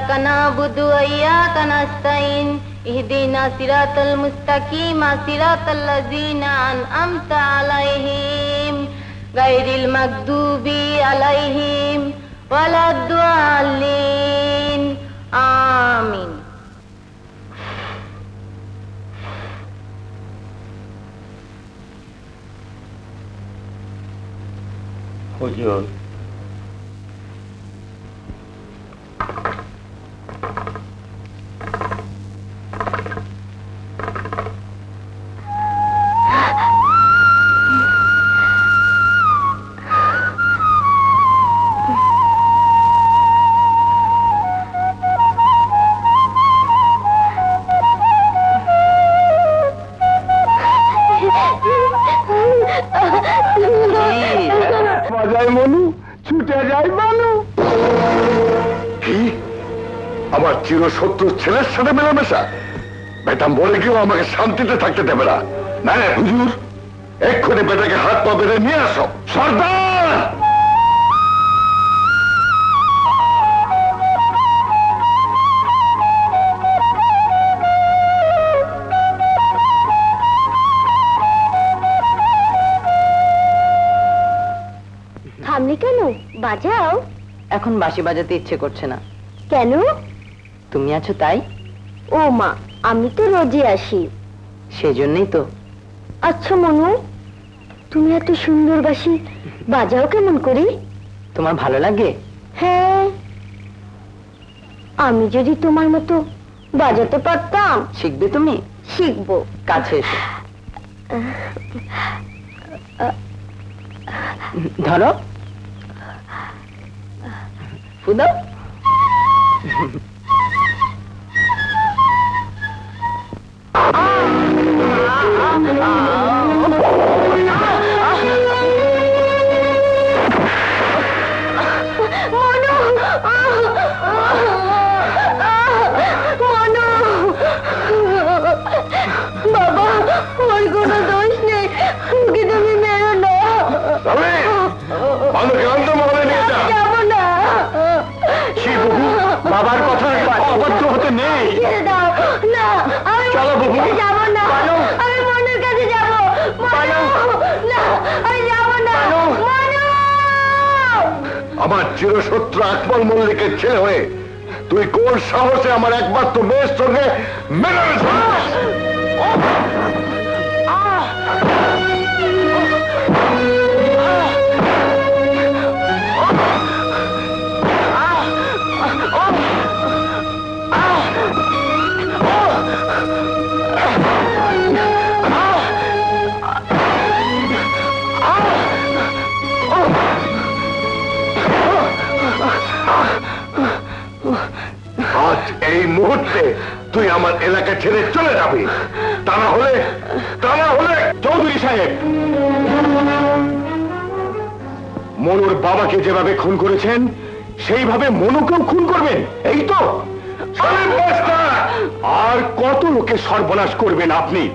إياك نعبد وإياك نستعين اهدنا صراط المستقيم صراط الذين أنعمت عليهم غير المغضوب عليهم ولا সাথে মেলামেশা? বেটা মরে গিয়েও আমাকে শান্তিতে থাকতে দেবে না। না হুজুর এক্ষুনি বেটাকে হাত পা বেঁধে নিয়ে আসো। সর্দার! থামলি কেন? বাজাও। এখন বাঁশি বাজাতে ইচ্ছে করছে না। কেন? তুমি আছো তাই? ও মা আমি তো রোজই আসি। সেজন্যই তো। আচ্ছা মনু তুমি এত সুন্দর বাসি বাজাও কেমন করি? তোমার ভালো লাগে? হ্যাঁ। আমি যদি তোমার মতো বাজাতে পারতাম। শিখবে তুমি? শিখব। কাছে এসো। ধরো। ফুদাও। বাবার কথা অবাধ্য হতে নেই। চলো, বহু। যাব না। আমি মনুর কাছে যাব। মনু না আমি যাব না। মনু! আমার চিরশত্রু আকবর মল্লিকের ছেলে হয়ে তুই কোন সাহসে আমার একমাত্র মেয়ের সঙ্গে মেলামেশা আজ এই মুহূর্তে তুই আমার এলাকা ছেড়ে চলে যাবি। তা না হলে, তা না হলে, চৌধুরী সাহেব। মনুর বাবাকে যেভাবে খুন করেছেন, সেইভাবে মনুকেও খুন করবেন। এই তো। আর কত লোকে সর্বনাশ করবেন আপনি?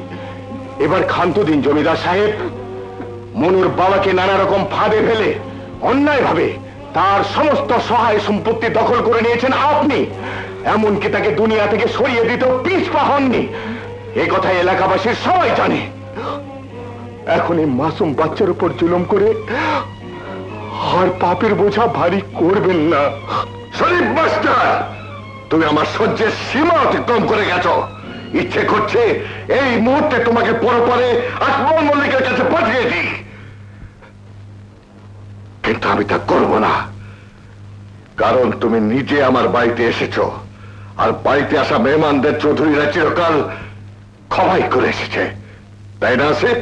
এবার ক্ষান্ত দিন, জমিদার সাহেব। মনুর বাবাকে নানা রকম ফাঁদে ফেলে, অন্যায়ভাবে তার সমস্ত সহায় সম্পত্তি দখল করে নিয়েছেন আপনি। এমনকি তাকে দুনিয়া থেকে সরিয়ে দিতেও পিছপা হননি। এ কথা এলাকাবাসীর সবাই জানে। এখন এই মাসুম বাচ্চার উপর জুলুম করে আর পাপের বোঝা ভারী করবেন না। শরীফ মাস্টার, তুমি আমার সহ্যের সীমা অতিক্রম করে গেছো। ইচ্ছে করছে এই মুহূর্তে তোমাকে পরপরে আকবর মল্লিকের কাছে পাঠিয়ে দিই। কিন্তু আমি তা করব না। কারণ তুমি নিজে আমার বাড়িতে এসেছ। আর বাড়িতে আসা মেহমানদের চৌধুরীরা চিরকাল ক্ষমাই করে এসেছে। তাই না আসিফ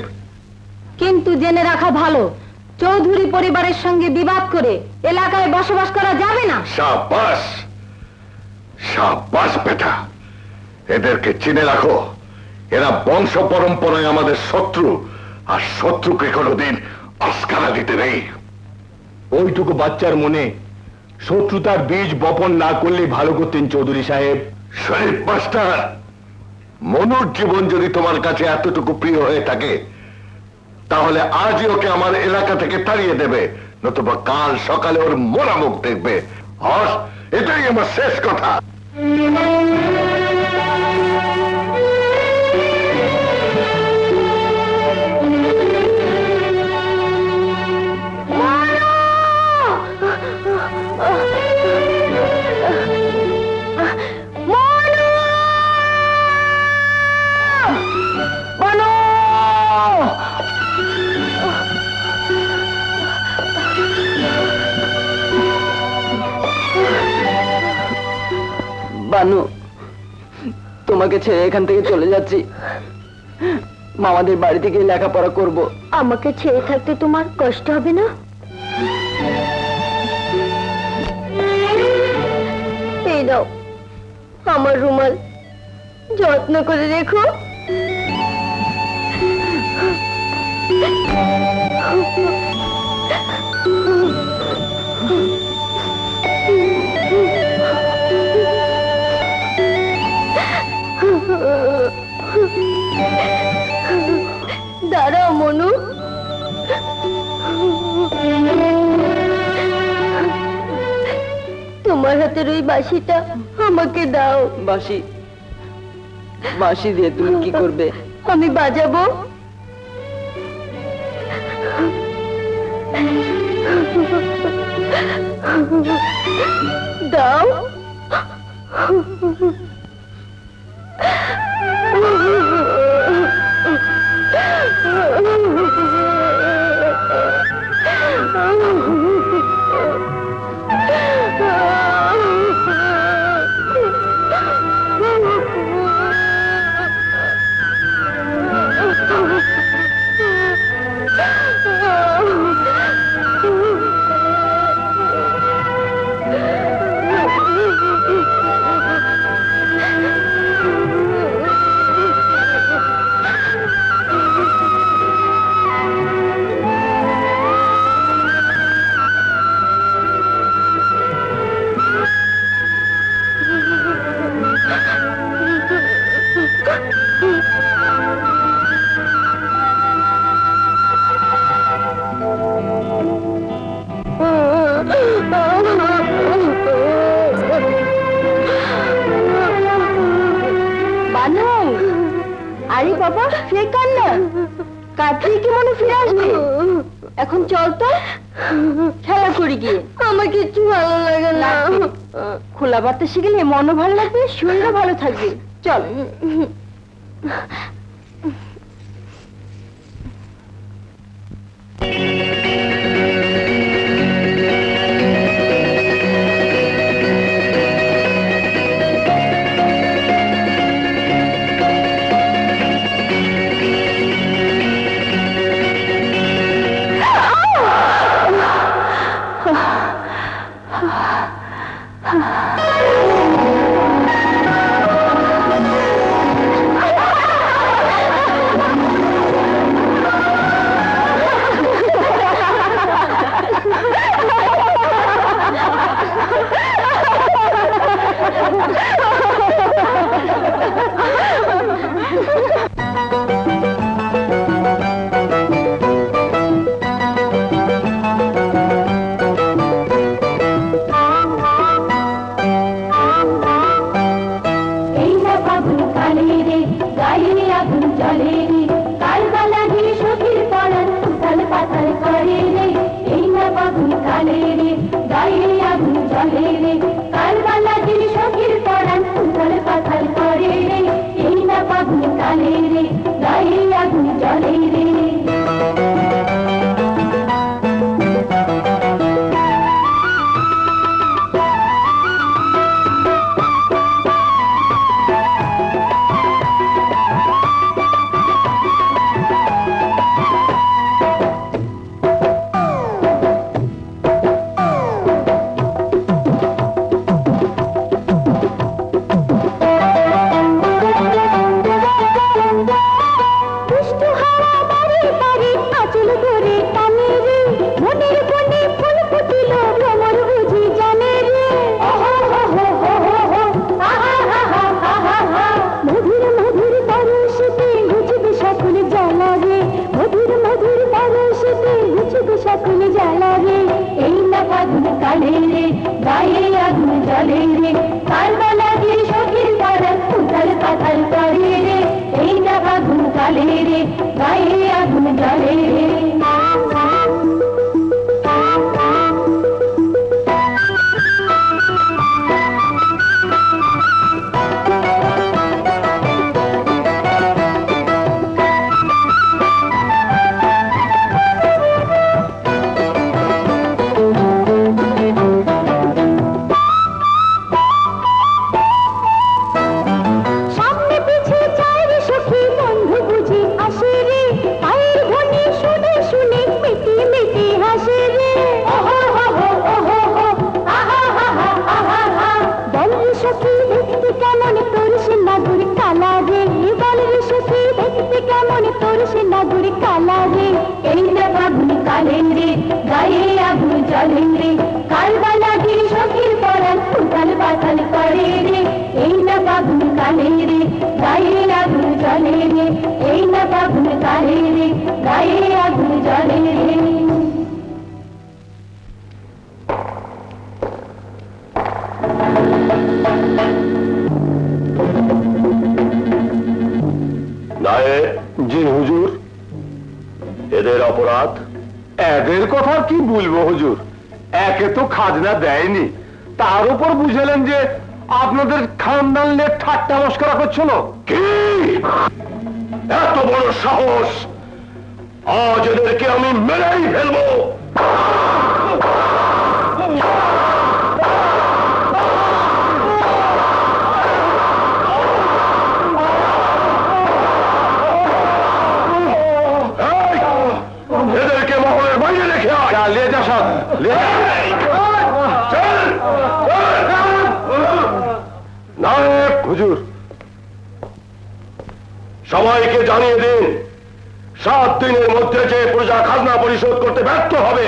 কিন্তু জেনে রাখা ভালো চৌধুরী পরিবারের সঙ্গে বিবাদ করে এলাকায় বসবাস করা যাবে না। সাবাস সাবাস বেটা! এদেরকে চিনে রাখো। এরা বংশ পরম্পরায় আমাদের শত্রু আর শত্রুকে কোনোদিন আস্কারা দিতে নেই। ওইটুকু বাচ্চার মনে শত্রুতার বীজ বপন না করলে ভালো করতেন চৌধুরী সাহেব। শরীফ মাস্টার, মনুর জীবন যদি তোমার কাছে এতটুকু প্রিয় হয়ে থাকে, তাহলে আজই ওকে আমার এলাকা থেকে তাড়িয়ে দেবে, নতুবা কাল সকালে ওর মোরামুখ দেখবে। হস, এটাই আমার শেষ কথা। বানু, তোমাকে ছেড়ে এখান থেকে চলে যাচ্ছি। মামাদের বাড়ি থেকে লেখাপড়া করব। আমাকে ছেড়ে থাকতে তোমার কষ্ট হবে না? এই দাও আমার রুমাল। যত্ন করে রেখো। দাঁড়াও মনু। তোমার হাতের ওই বাঁশিটা আমাকে দাও। বাসি বাসি দিয়ে তুমি কি করবে? আমি বাজাবো। দাও। মনও ভালো লাগবে শরীরও ভালো থাকবে। চল। লিয়ে যা সব নায়ক হুজুর, সবাইকে জানিয়ে দিন, সাত দিনের মধ্যে যে প্রজা খাজনা পরিশোধ করতে ব্যর্থ হবে,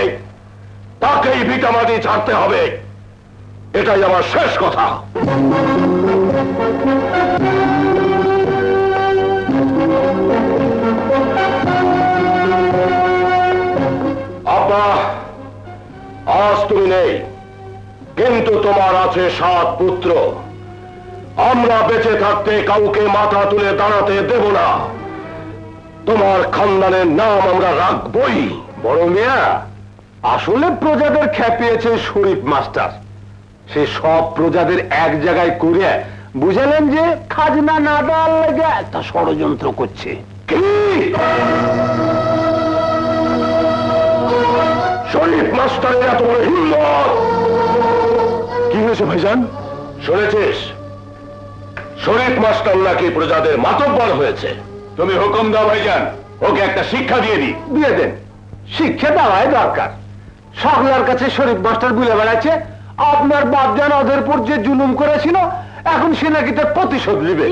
তাকেই ভিটামাটি ছাড়তে হবে। এটাই আমার শেষ কথা। কিন্তু তোমার আছে সাত পুত্র। আমরা বেঁচে থাকতে কাউকে মাথা তুলে দাঁড়াতে দেব না। তোমার খানদানের নাম আমরা রাখবই বড় মিয়া আসলে প্রজাদের খেপিয়েছে শরীফ মাস্টার। সে সব প্রজাদের এক জায়গায় করে বুঝালেন যে খাজনা না দেওয়ার লেগে একটা ষড়যন্ত্র করছে। কি? শরীফ মাস্টারের এত বড় হিম্মত! হয়েছে ভাইজান। শুনেছিস? শরীফ মাস্টার নাকি প্রজাদের মাতব্বর হয়েছে। তুমি হুকুম দাও ভাইজান। ওকে একটা শিক্ষা দিয়ে দি দিয়ে দেন। শিক্ষা দেওয়াই দরকার। সকলার কাছে শরীফ মাস্টার বুলে বেড়াচ্ছে আপনার বাপ জান ওদের উপর যে জুলুম করেছিল এখন সে নাকি তার প্রতিশোধ নেবে।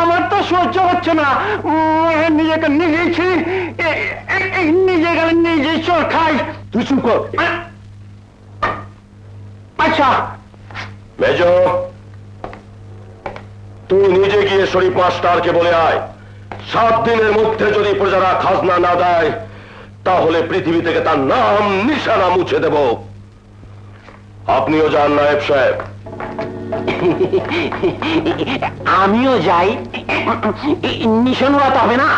আমার তো সহ্য হচ্ছে না। নিজেকে নিজেই ছি নিজে গেলে নিজেই চোর খাই। তুই চুপ কর। আচ্ছা। মেজ তুই নিজে গিয়ে শরীফ মাস্টারকে বলে আয়। সাত দিনের মধ্যে যদি প্রজারা খাজনা না দেয় তাহলে পৃথিবী থেকে তার নাম নিশানা মুছে দেব। আপনিও যান নায়েব সাহেব। আমিও যাই। নিশান উড়াতে হবে না?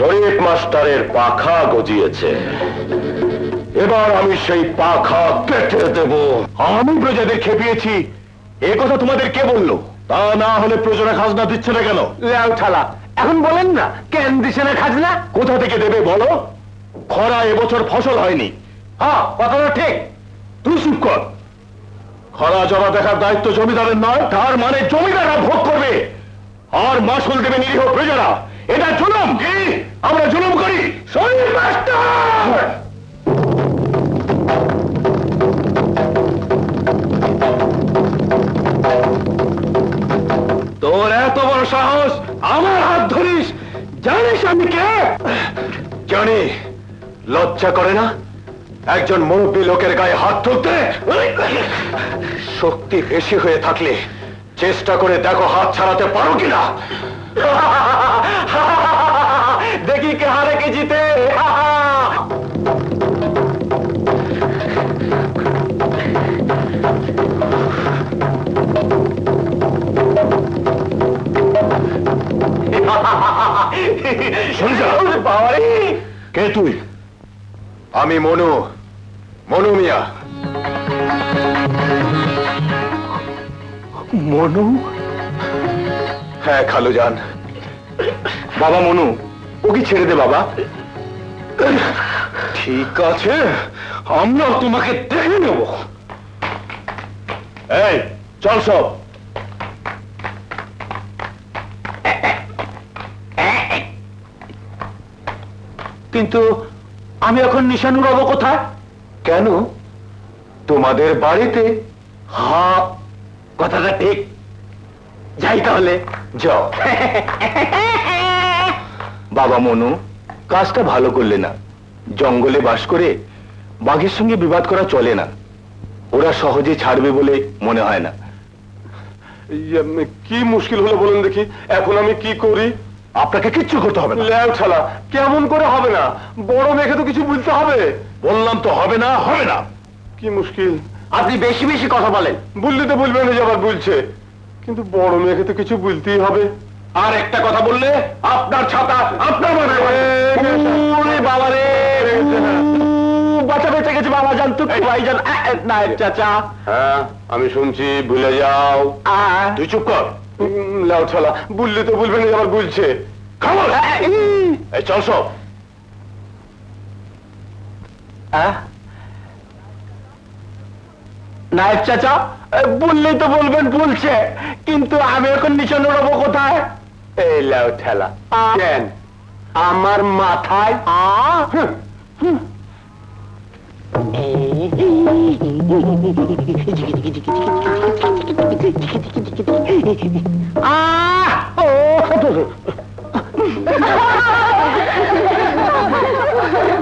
শরীফ মাস্টারের পাখা গজিয়েছে। এবার আমি সেই পাখা কেটে দেব। আমি প্রজাদের খেপিয়েছি। এ কথা তোমাদের কে বলল? তা না হলে প্রজারা খাজনা দিচ্ছে না কেন? ঠালা এখন বলেন না কেন দিচ্ছে না খাজনা? কোথা থেকে দেবে বলো? খরা এবছর ফসল হয়নি। হ্যাঁ কথাটা ঠিক। তুই চুপ কর। খরা জমা দেখার দায়িত্ব জমিদারের নয় তার মানে জমিদাররা ভোগ করবে। আর মাসুল দেবে নিরীহ প্রজারা। এটা জুলুম! কি? আমরা জুলুম করি! মাস্টার! তোর এত বড় সাহস আমার হাত ধরিস! জানিস আমি কে? জানি লজ্জা করে না? একজন মুরব্বী লোকের গায়ে হাত তুলতে শক্তি বেশি হয়ে থাকলে চেষ্টা করে দেখো হাত ছাড়াতে পারো কিনা? দেখি কে হারে কে জিতে। কে তুই? আমি মনু। মনু মিয়া। মনু? হ্যাঁ খালু যান বাবা মনু ওকে ছেড়ে দে বাবা? ঠিক আছে আমরা তোমাকে দেখে নেব। এই চল সব। কিন্তু আমি এখন নিশানু রব কোথায়? কেন? তোমাদের বাড়িতে হা কথাটা ঠিক। যাই তাহলে বাবা মনু কাজটা ভালো করলে না। জঙ্গলে বাস করে বাঘের সঙ্গে বিবাদ করা চলে না। ওরা সহজে ছাড়বে বলে মনে হয় না। কি মুশকিল হলো বলুন দেখি। এখন আমি কি করি? আপনাকে কিচ্ছু করতে হবে না। ল্যাও ছালা কেমন করে হবে না? বড় মেয়েকে তো কিছু বলতে হবে। বললাম তো হবে না হবে না। কি মুশকিল। আপনি বেশি বেশি কথা বলেন। বললে তো বলবেন না আবার বলছে। কিন্তু বড় মেয়েকে তো কিছু বলতেই হবে। আর একটা কথা বললে আপনার ছাতা আপনার মানে বাবা রে। বাঁচা বেঁচে গেছে বাবা জান তো ভাইজান। নায়ক চাচা। হ্যাঁ আমি শুনছি ভুলে যাও। তুই চুপ কর। লাউ ছালা বললে তো বলবেন না আবার বলছে। খাব এই চল সব। নায়ক চাচা বললেই তো বলবেন বলছে। কিন্তু আমি এখন নিশান রবো কোথায়? এই ঠেলা। আমার মাথায়?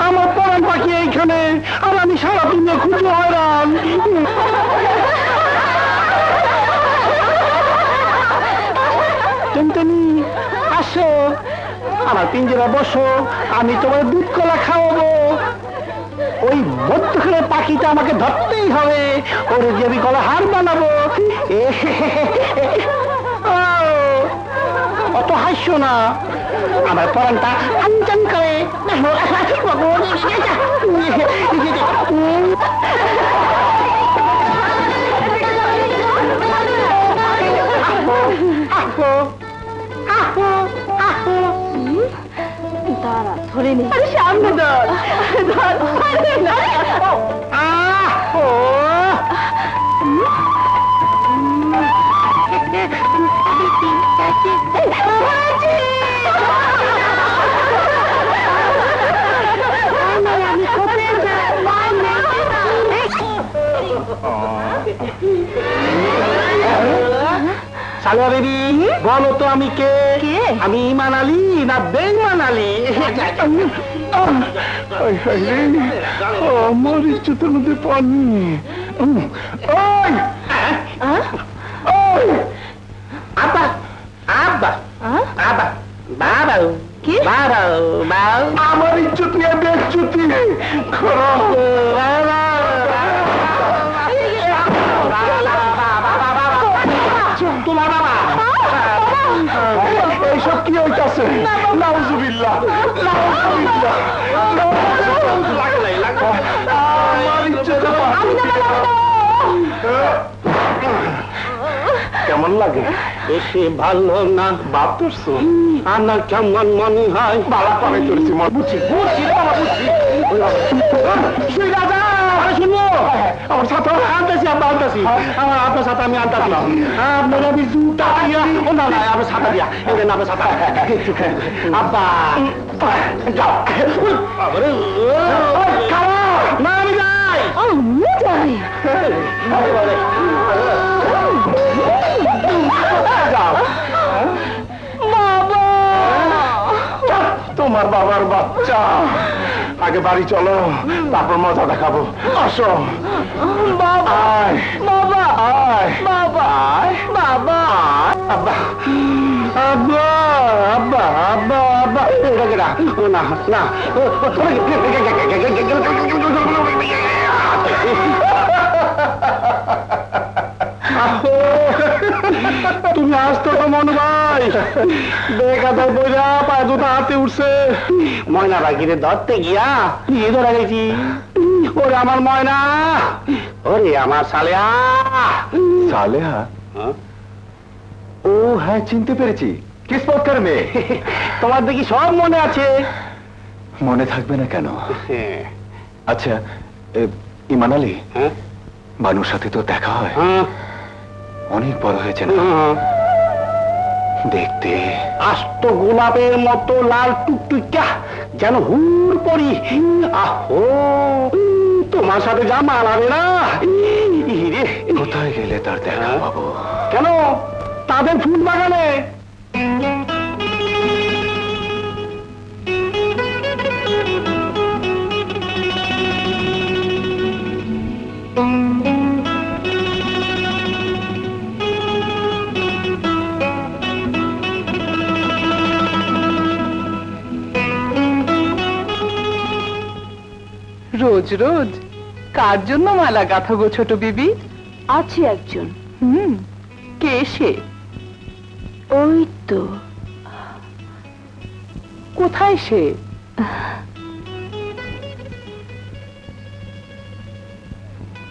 আমার পরান পাখি এইখানে, আর আমি সারা দিনে খুঁজে হয়রান। আসো। আমার পিঞ্জরা, বসো। আমি তোমার দুধ কলা খাওয়াবো। ওই মধ্যখানে পাখিটা আমাকে ধরতেই হবে ওর যে আমি কলা হার বানাবো অত হাসছো না আমার পরানটা আনচান করে দাঁড়া ধরে নি। আরে সামনে ধর ধর না। সালোয়া বেবি বলো তো আমি কে? কে? আমি ইমান আলী না বেইমান আলী? আমার ইচ্ছুতের মধ্যে পানি আব্বা আব্বা আব্বা বাবা কি? বাবা বাবা। আমার নিয়ে বেচ্ছুতি নাউজুবিল্লাহ। নাউজুবিল্লাহ কেমন লাগে? বেশি ভালো না। বাপ করছ আর না কেমন মনে হয়? বালা পাবে করছি মন বুঝছি বুঝছি বাবা রাজা আরে শুনব আমার সাথে আনতেছি আব্বা আনতেছি। আমার আপনার সাথে আমি আনতেছি আপনার আমি জুতা দিয়া। ও না না আপনার সাথে দিয়া। এদের আপনার সাথে আব্বা যাও। আরে না আমি যাই। যাই। তোমার বাবার বাচ্চা। আগে বাড়ি চলো তারপর মজা দেখাবো আসো বাবা বাবা না না ও, ও, ও, বানু ভাই বেকাতার বইরা পায়ে দুটো হাতে উঠছে ময়না বাকিরে ধরতে গিয়া নিয়ে ধরা গেছি। ওরে আমার ময়না ওরে আমার সালেয়া সালেহা? ও হ্যাঁ চিনতে পেরেছি। কিসমতকার মেয়ে? তোমার দেখি সব মনে আছে। মনে থাকবে না কেন? হ্যাঁ। আচ্ছা ইমান আলী হ্যাঁ? বানুর সাথে তো দেখা হয়। হ্যাঁ। অনেক বড় হয়েছে না? দেখতে। আস্ত গোলাপের মতো লাল টুকটুকা যেন হুর পরি আহো তোমার সাথে যা মানাবে না। কোথায় গেলে তার দেখা হ্যাঁ? পাবো? কেন? তাদের ফুল বাগানে। রোজ রোজ। কার জন্য মালা গাথা গো ছোট বিবি? আছে একজন। হুম কে সে? ওই তো। কোথায় সে?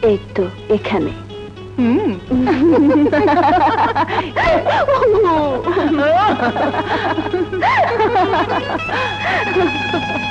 এই তো এখানে। হুম।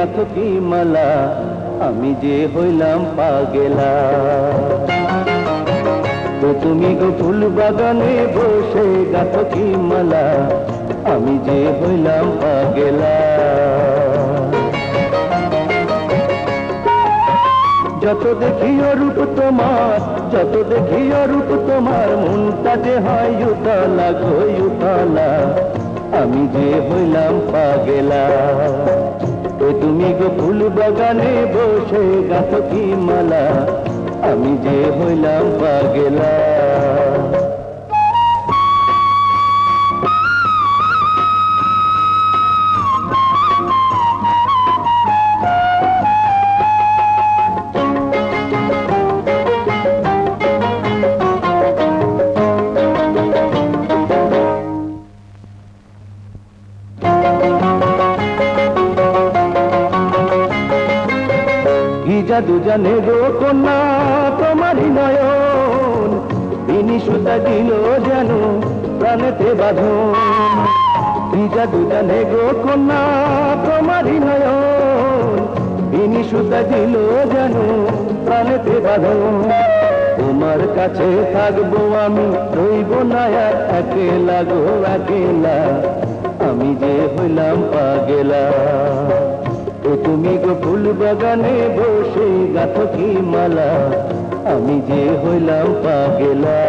বসে গাছ কি মালা, আমি যে হইলাম পাগেলা। কে তুমি গো ফুল বাগানে বসে গাছ কি মালা, আমি যে হইলাম পাগেলা। যত দেখি রূপ তোমার, যত দেখি রূপ তোমার, মনটা যে হয় উতলা গো উতলা, আমি যে হইলাম পাগেলা। তুমি গো ফুল বাগানে বসে গাছ কি মালা? আমি যে হইলাম পাগেলা। জানে গো কন্যা, তোমারই নয়ন। তিনি সুতা দিল যেন প্রাণেতে বাঁধন। কি জাদু জানে গো কন্যা, তোমারই নয়ন। তিনি সুতা দিল যেন প্রাণেতে বাঁধন। তোমার কাছে থাকব আমি, রইব না একেলা গো, একেলা। আমি যে হইলাম পাগেলা। ও তুমি গো ফুল বাগানে বসে গাথ কি মালা? আমি যে হইলাম পাগেলা।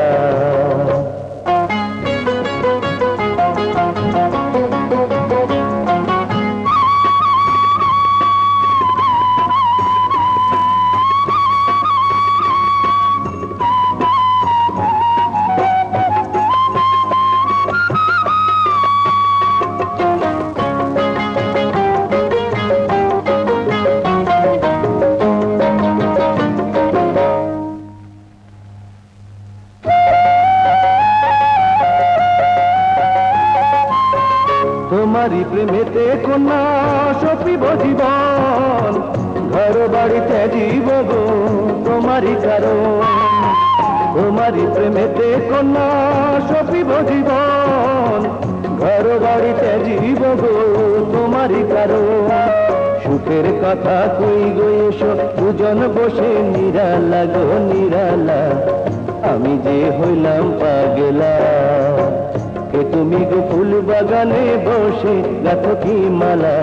বসে গাথো কি মালা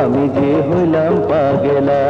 আমি যে হইলাম পাগেলা।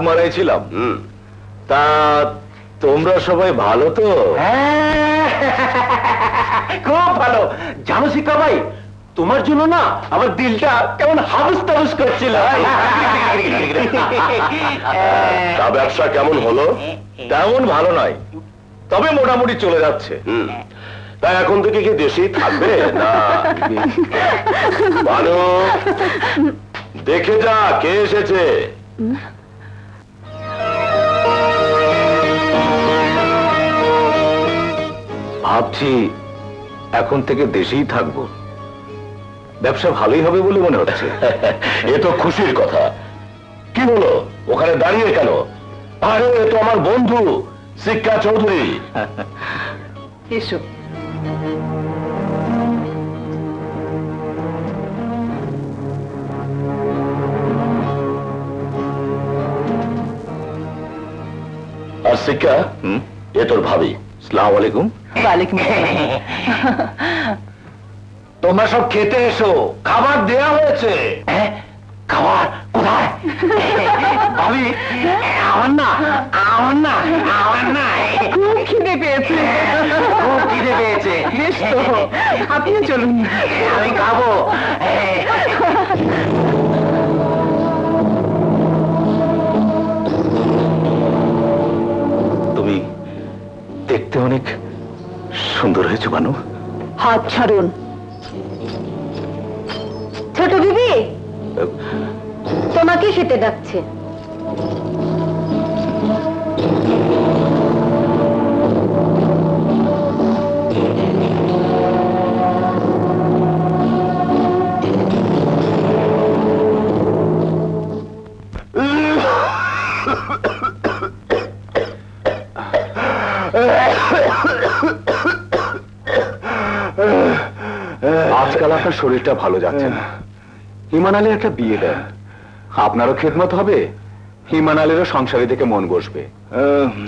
মারাইছিলাম। হুম। তা তোমরা সবাই ভালো তো? খুব ভালো। জানো শিক্ষা ভাই তোমার জন্য না আমার দিলটা কেমন হাউস তাউস করছিল। তা ব্যবসা কেমন হলো? তেমন ভালো নয়। তবে মোটামুটি চলে যাচ্ছে। তা এখন থেকে কি দেশেই থাকবে? না। ভালো। দেখে যা কে এসেছে? ভাবছি এখন থেকে দেশেই থাকব। ব্যবসা ভালোই হবে বলে মনে হচ্ছে। এ তো খুশির কথা। কি হলো? ওখানে দাঁড়িয়ে কেন? আরে তো আমার বন্ধু শিক্ষা চৌধুরী। এসো। আর শিক্ষা এ তোর ভাবি। সালাম আলাইকুম। ওয়ালাইকুম তোমরা সব খেতে এসো খাবার দেয়া হয়েছে। খাবার কোথায়? ভাবি আমার না আমার না আমার না। খুব খিদে পেয়েছে। খুব খিদে পেয়েছে। বেশ তো আপনিও চলুন। আমি খাব। তুমি দেখতে অনেক সুন্দর হয়েছে বানু। হাত ছাড়ুন। ছোট বিবি তোমাকে সেতে ডাকছে। আজকাল আপনার শরীরটা ভালো যাচ্ছে না। হিমান আলী একটা বিয়ে দেন। আপনারও খেদমত হবে। হিমান আলীরও সংসারে থেকে মন বসবে।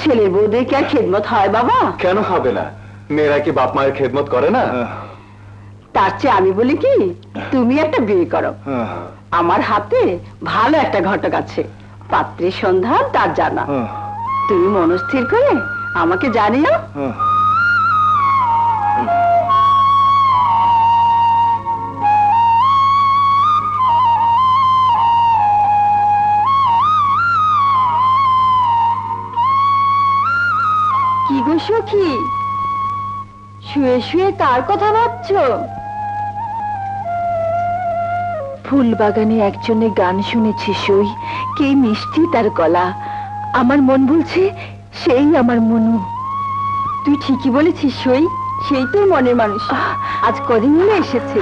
ছেলের বউদের কি আর খেদমত হয় বাবা। কেন হবে না? মেয়েরা কি বাপ মায়ের খেদমত করে না? তার চেয়ে আমি বলি কি তুমি একটা বিয়ে করো। আমার হাতে ভালো একটা ঘটক আছে। পাত্রের সন্ধান তার জানা। তুমি মনস্থির করে আমাকে জানিও। শুয়ে শুয়ে কার কথা ভাবছ? ফুল বাগানে একজনে গান শুনেছি সই, কি মিষ্টি তার গলা। আমার মন বলছে, সেই আমার মনু। তুই ঠিকই বলেছিস সই, সেই তোর মনের মানুষ। আজ কদিন হলো এসেছে।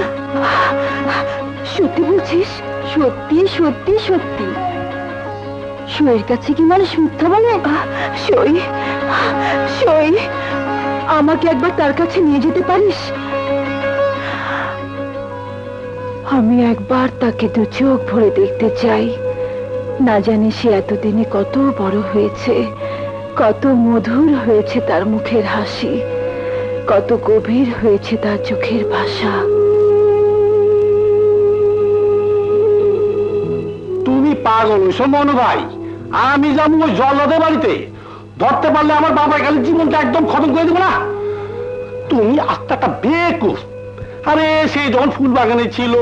সত্যি বলছিস? সত্যি সত্যি সত্যি। সইয়ের কাছে কি মানুষ মিথ্যা বলে? সই সই আমাকে একবার তার কাছে নিয়ে যেতে পারিস? আমি একবার তাকে দু চোখ ভরে দেখতে চাই। না জানি সে এতদিনে কত বড় হয়েছে, কত মধুর হয়েছে তার মুখের হাসি, কত গভীর হয়েছে তার চোখের ভাষা। তুমি পাগল হইছো মনু ভাই আমি যাব জল্লাদের বাড়িতে। ধরতে পারলে আমার বাবার গেলে জীবনটা একদম খতম করে দেবো না। তুমি আত্মাটা বেকুফ আরে সে যখন ফুল বাগানে ছিল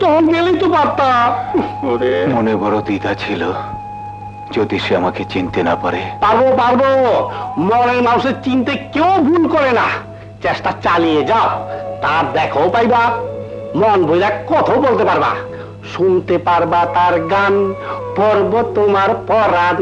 তখন গেলেই তো পারতাম মনে বড় দিদা ছিল যদি সে আমাকে চিনতে না পারে। পারব পারব। মনের মানুষের চিনতে কেউ ভুল করে না। চেষ্টা চালিয়ে যাও। তার দেখো পাইবা। মন বোঝা কথাও বলতে পারবা। শুনতে পারবা তার গান পর্ব তোমার পরাণ।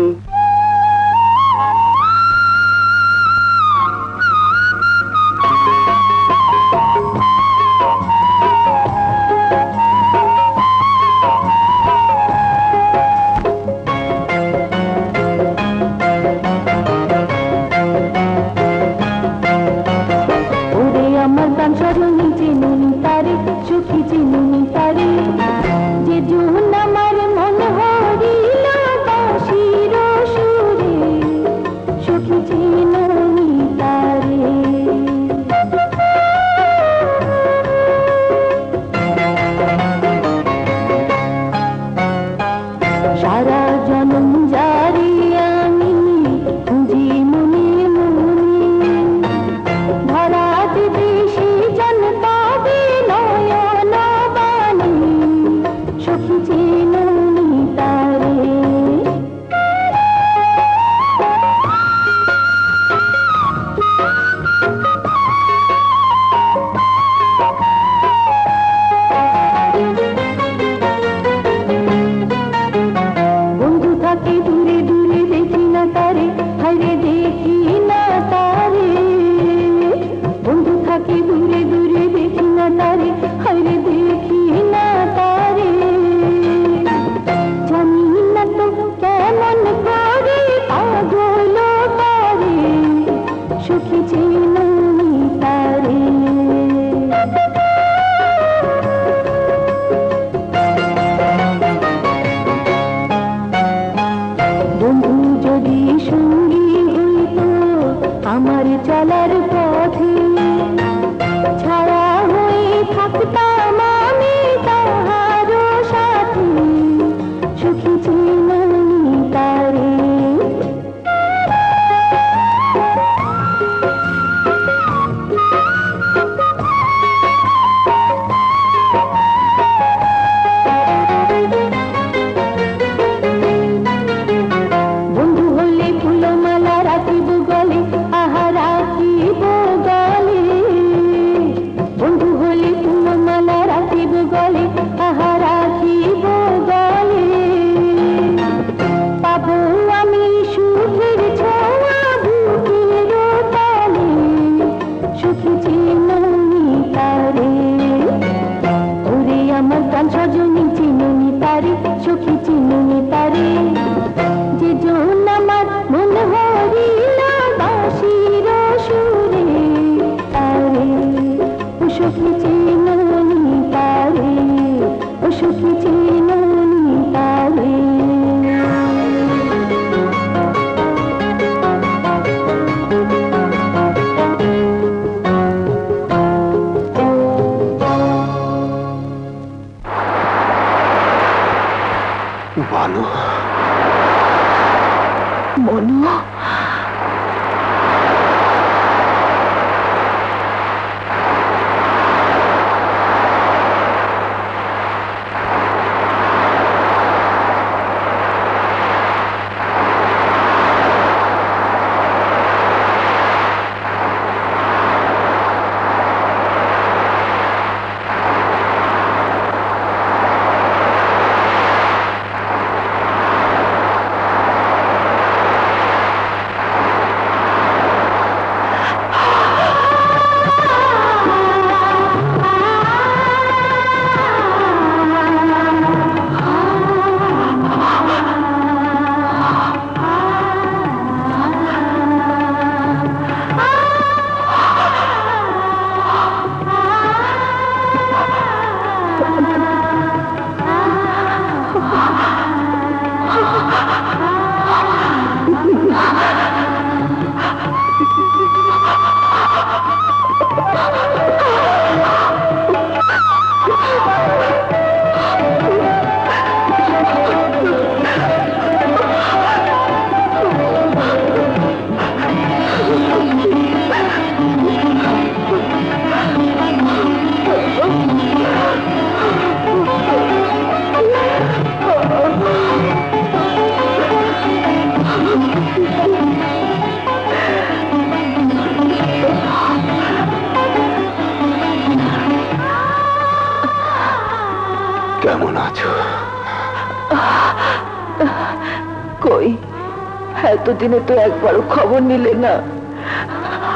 তো একবারও খবর নিলে না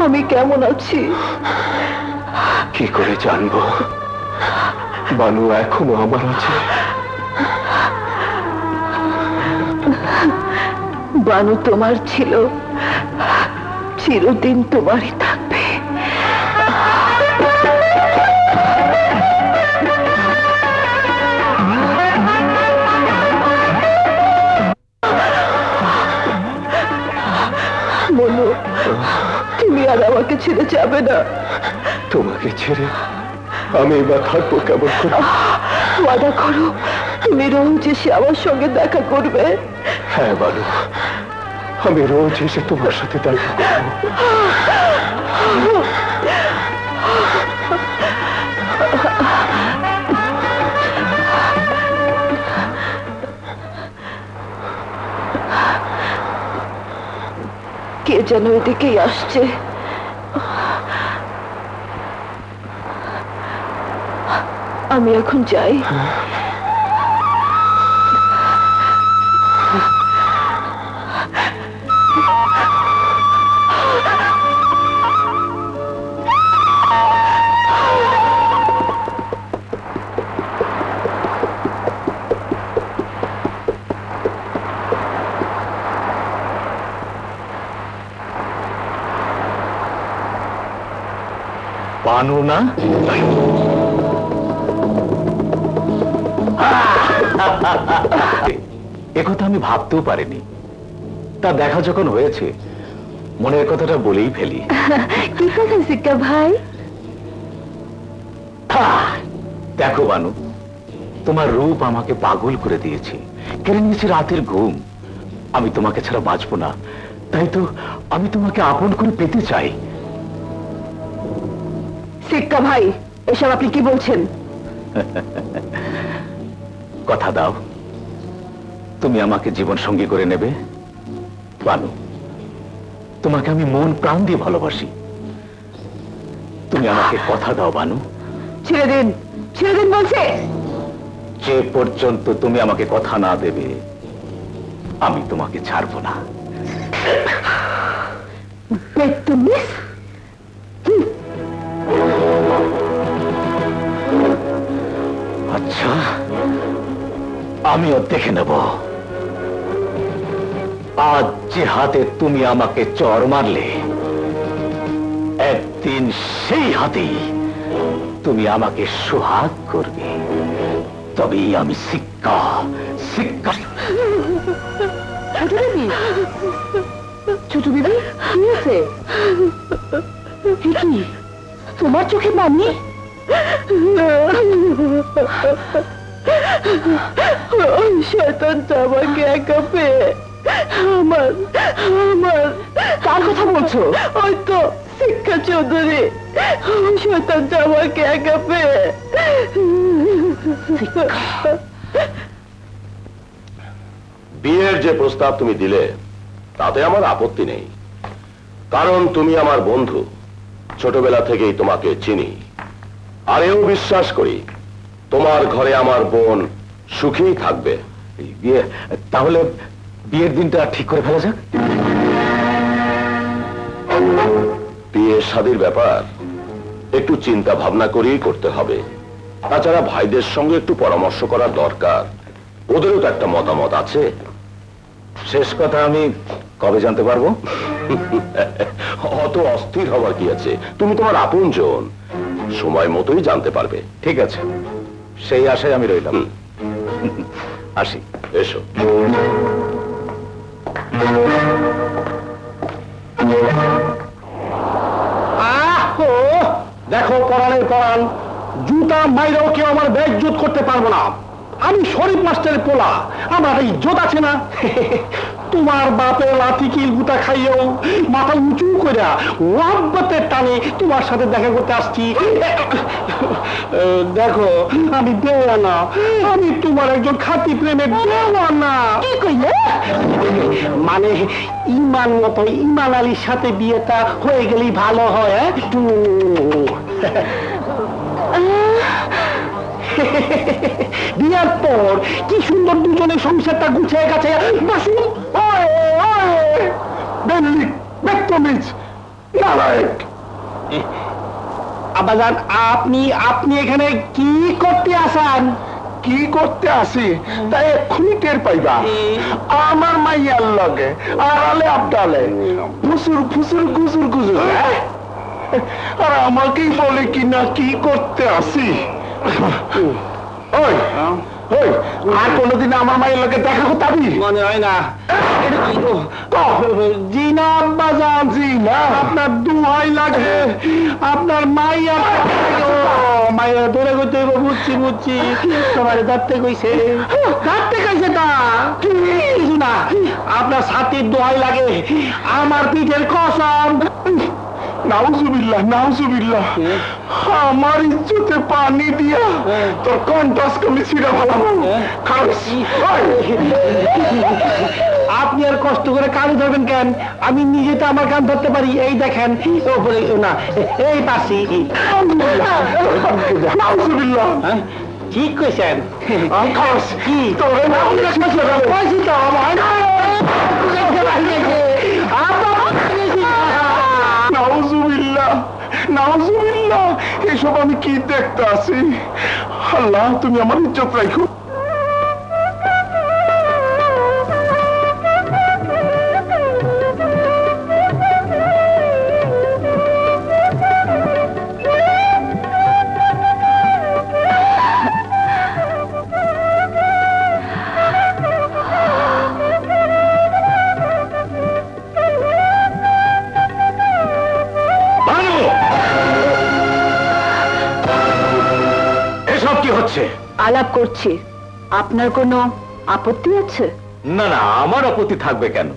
আমি কেমন আছি? কি করে জানব? বানু এখনও আমার আছে। বানু তোমার ছিল। আমি এবার থাকব কেমন করে? ওয়াদা করো তুমি রোজ এসে আমার সঙ্গে দেখা করবে। হ্যাঁ বানু আমি রোজ এসে তোমার সাথে দেখা করব। কে যেন এদিকেই আসছে? আমি এখন যাই বানু না একথা আমি ভাবতেও পারিনি। তা দেখা যখন হয়েছে মনের কথাটা বলেই ফেলি। কি কথা সিক্কা ভাই! দেখো বানু তোমার রূপ আমাকে পাগল করে দিয়েছে। কেড়ে নিয়েছে রাতের ঘুম। আমি তোমাকে ছাড়া বাঁচবো না। তাই তো আমি তোমাকে আপন করে পেতে চাই। সিক্কা ভাই এসব আপনি কি বলছেন? কথা দাও। তুমি আমাকে জীবন সঙ্গী করে নেবে বানু। তোমাকে আমি মন প্রাণ দিয়ে ভালোবাসি। তুমি আমাকে কথা দাও বানু। ছেড়ে দিন ছেড়ে দিন বলছে। যে পর্যন্ত তুমি আমাকে কথা না দেবে আমি তোমাকে ছাড়বো না। আচ্ছা। আমিও দেখে নেব। আজ যে হাতে তুমি আমাকে চর মারলে, একদিন সেই হাতেই তুমি আমাকে সোহাগ করবে। তবেই আমি শিক্ষা শিক্ষা। ছোট হয়েছে? তোমার চোখে পানি? ওই শয়তানটা আমাকে একা পেয়ে আমার আমার। কার কথা বলছো? ওই তো শিক্ষা চৌধুরী। ওই শয়তানটা আমাকে একা পেয়ে। বিয়ের যে প্রস্তাব তুমি দিলে তাতে আমার আপত্তি নেই। কারণ তুমি আমার বন্ধু। ছোটবেলা থেকেই তোমাকে চিনি। আর এও বিশ্বাস করি তোমার ঘরে আমার বোন সুখেই থাকবে। বিয়ে, তাহলে বিয়ের দিনটা ঠিক করে ফেলা যাক। বিয়ে শাদির ব্যাপার, একটু চিন্তা ভাবনা করেই করতে হবে। তাছাড়া ভাইদের সঙ্গে একটু পরামর্শ করা দরকার। ওদেরও তো একটা মতামত আছে। শেষ কথা আমি কবে জানতে পারব? অত অস্থির হওয়ার কি আছে? তুমি তোমার আপনজন। সময় মতোই জানতে পারবে। ঠিক আছে। সেই আশায় আমি রইলাম। আসি। এসো। দেখো পরাণের পরাণ জুতা মাইরাও কেউ আমার ব্যাগ জুত করতে পারব না। আমি শরীফ মাস্টারের পোলা আমার এই জোত আছে না তোমার বাপের লাথি কিল গুতা খাইয়েও মাথা উঁচু করে ওয়াব্বতের টানে তোমার সাথে দেখা করতে আসছি? দেখো আমি দেওয়ানা। আমি তোমার একজন খাতি প্রেমের দেওয়ানা। কি কইলে? মানে ইমান মতো ইমান আলীর সাথে বিয়েটা হয়ে গেলেই ভালো হয় হ্যাঁ? বিয়ার পর কি সুন্দর দুজনে সংসারটা গুছিয়ে গেছে। বসুন। Way way. আবাজান আপনি আপনি এখানে কি করতে আসান? কি করতে আসি? তাই এক্ষুনি টের পাইবা। আমার মাইয়ার লগে আড়ালে আবডালে ফুসুর ফুসুর গুজুর গুজুর হ্যাঁ? আর আমাকেই বলে কি না কি করতে আসি? ওই ওই আর কোনোদিন আমার মায়ের লোকে দেখা করতাবি মনে হয় না। আপনার দুহাই লাগে। আপনার মাইয়া মাইয়া ধরে হইব বুঝছি বুঝছি। তোমার ধরতে কইছে। ধরতে কইছে তা? কিছু না। আপনার ছাতির দোহাই লাগে। আমার পিঠের কসম। নাউজুবিল্লাহ নাউজুবিল্লাহ। আমার ইজ্জতে পানি দিয়া তোর কন্টাস কমি ছিড়া ভালো আপনি আর কষ্ট করে কান ধরবেন কেন? আমি নিজে তো আমার কান ধরতে পারি। এই দেখেন ওপরে না এই পাশি। নাউজুবিল্লাহ। হ্যাঁ? ঠিক কইছেন। কি? তোরে তো আমার এসব আমি কি দেখতে আছি? আল্লাহ তুমি আমার ইজ্জত রাখো। আলাপ করছি। আপনার কোনো আপত্তি আছে? না না আমার আপত্তি থাকবে কেন?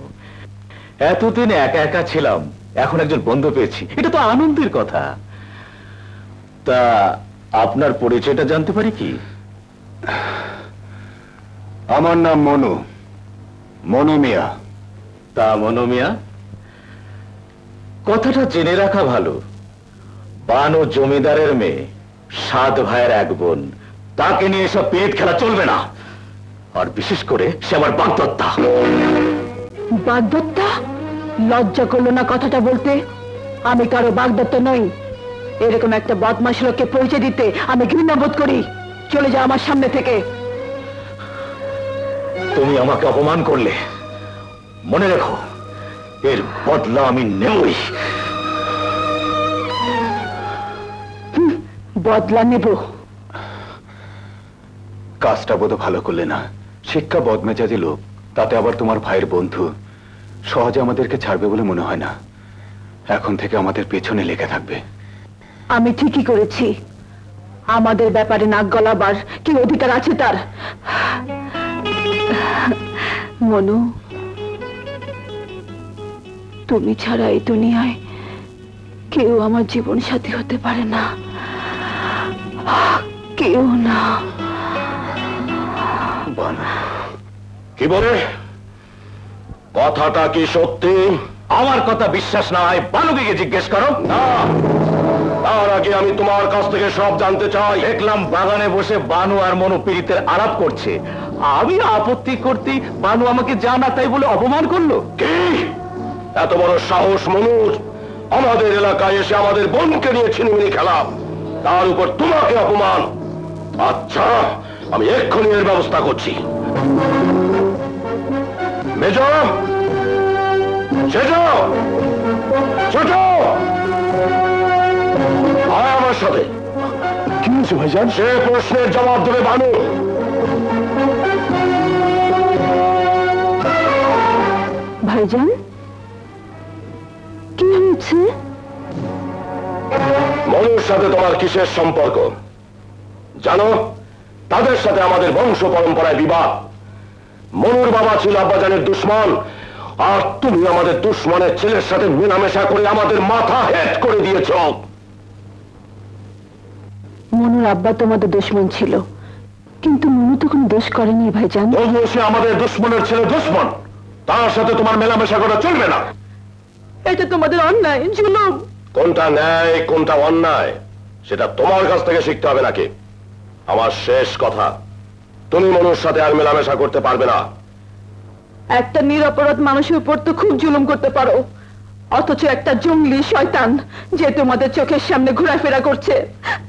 এতদিন একা একা ছিলাম এখন একজন বন্ধু পেয়েছি। এটা তো আনন্দের কথা। তা আপনার পরিচয়টা জানতে পারি কি? আমার নাম মনু। মনু মিয়া। তা মনোমিয়া কথাটা জেনে রাখা ভালো। বানু জমিদারের মেয়ে সাত ভাইয়ের এক বোন। তাকে নিয়ে সব পেট খেলা চলবে না। আর বিশেষ করে সে আমার বাগদত্তা। বাগদত্তা? লজ্জা করল না কথাটা বলতে? আমি কারও বাগদত্তা নই। এরকম একটা বদমাস লোককে পরিচয় দিতে আমি ঘৃণা বোধ করি। চলে যা আমার সামনে থেকে। তুমি আমাকে অপমান করলে। মনে রেখো এর বদলা আমি নেবই। বদলা নেব। কাজটা বোধ ভালো করলে না। শিক্ষা বদমেজাজি লোক তাতে আবার তোমার ভাইয়ের বন্ধু। সহজে আমাদেরকে ছাড়বে বলে মনে হয় না। এখন থেকে আমাদের পেছনে লেগে থাকবে। আমি ঠিকই করেছি। আমাদের ব্যাপারে নাক গলাবার কি অধিকার আছে তার? মনু, তুমি ছাড়া এই দুনিয়ায় কেউ আমার জীবন সাথী হতে পারে না। কেউ না। কি বলে? কথাটা কি সত্যি? আমার কথা বিশ্বাস বানুকে জিজ্ঞেস করো। না। তার আগে আমি তোমার কাছ থেকে সব জানতে চাই। দেখলাম বাগানে বসে বানু আর আলাপ করছে। আমি আপত্তি করতে বানু আমাকে জানা তাই বলে অপমান করল। কি? এত বড় সাহস মনুর আমাদের এলাকায় এসে আমাদের বোনকে নিয়ে ছিনিমিনি তার উপর তোমাকে অপমান। আচ্ছা। আমি এক্ষুনি এর ব্যবস্থা করছি। মেজ সেজ ছোট। আয় আমার সাথে। কি হয়েছে ভাইজান? সে প্রশ্নের জবাব দেবে বানু। ভাইজান কি হয়েছে? মনুর সাথে তোমার কিসের সম্পর্ক? জানো তাদের সাথে আমাদের বংশ পরম্পরায় বিবাদ। মনুর বাবা ছিল আব্বাজানের দুশ্মন আর তুমি আমাদের দুশ্মনের ছেলের সাথে মেলামেশা করে আমাদের মাথা হেট করে দিয়েছ। মনুর আব্বা তোমাদের দুশ্মন ছিল কিন্তু মনু তো কোনো দোষ করেনি ভাইজান তবুও সে আমাদের দুশ্মনের ছেলে দুশ্মন তার সাথে তোমার মেলামেশা করা চলবে না। এটা তোমাদের অন্যায় জুলুম। কোনটা ন্যায় কোনটা অন্যায় সেটা তোমার কাছ থেকে শিখতে হবে নাকি? আমার শেষ কথা। তুমি মনুর সাথে আর মেলামেশা করতে পারবে না। একটা নিরপরাধ মানুষের উপর তো খুব জুলুম করতে পারো। অথচ একটা জঙ্গলি শয়তান যে তোমাদের চোখের সামনে ঘোরাফেরা করছে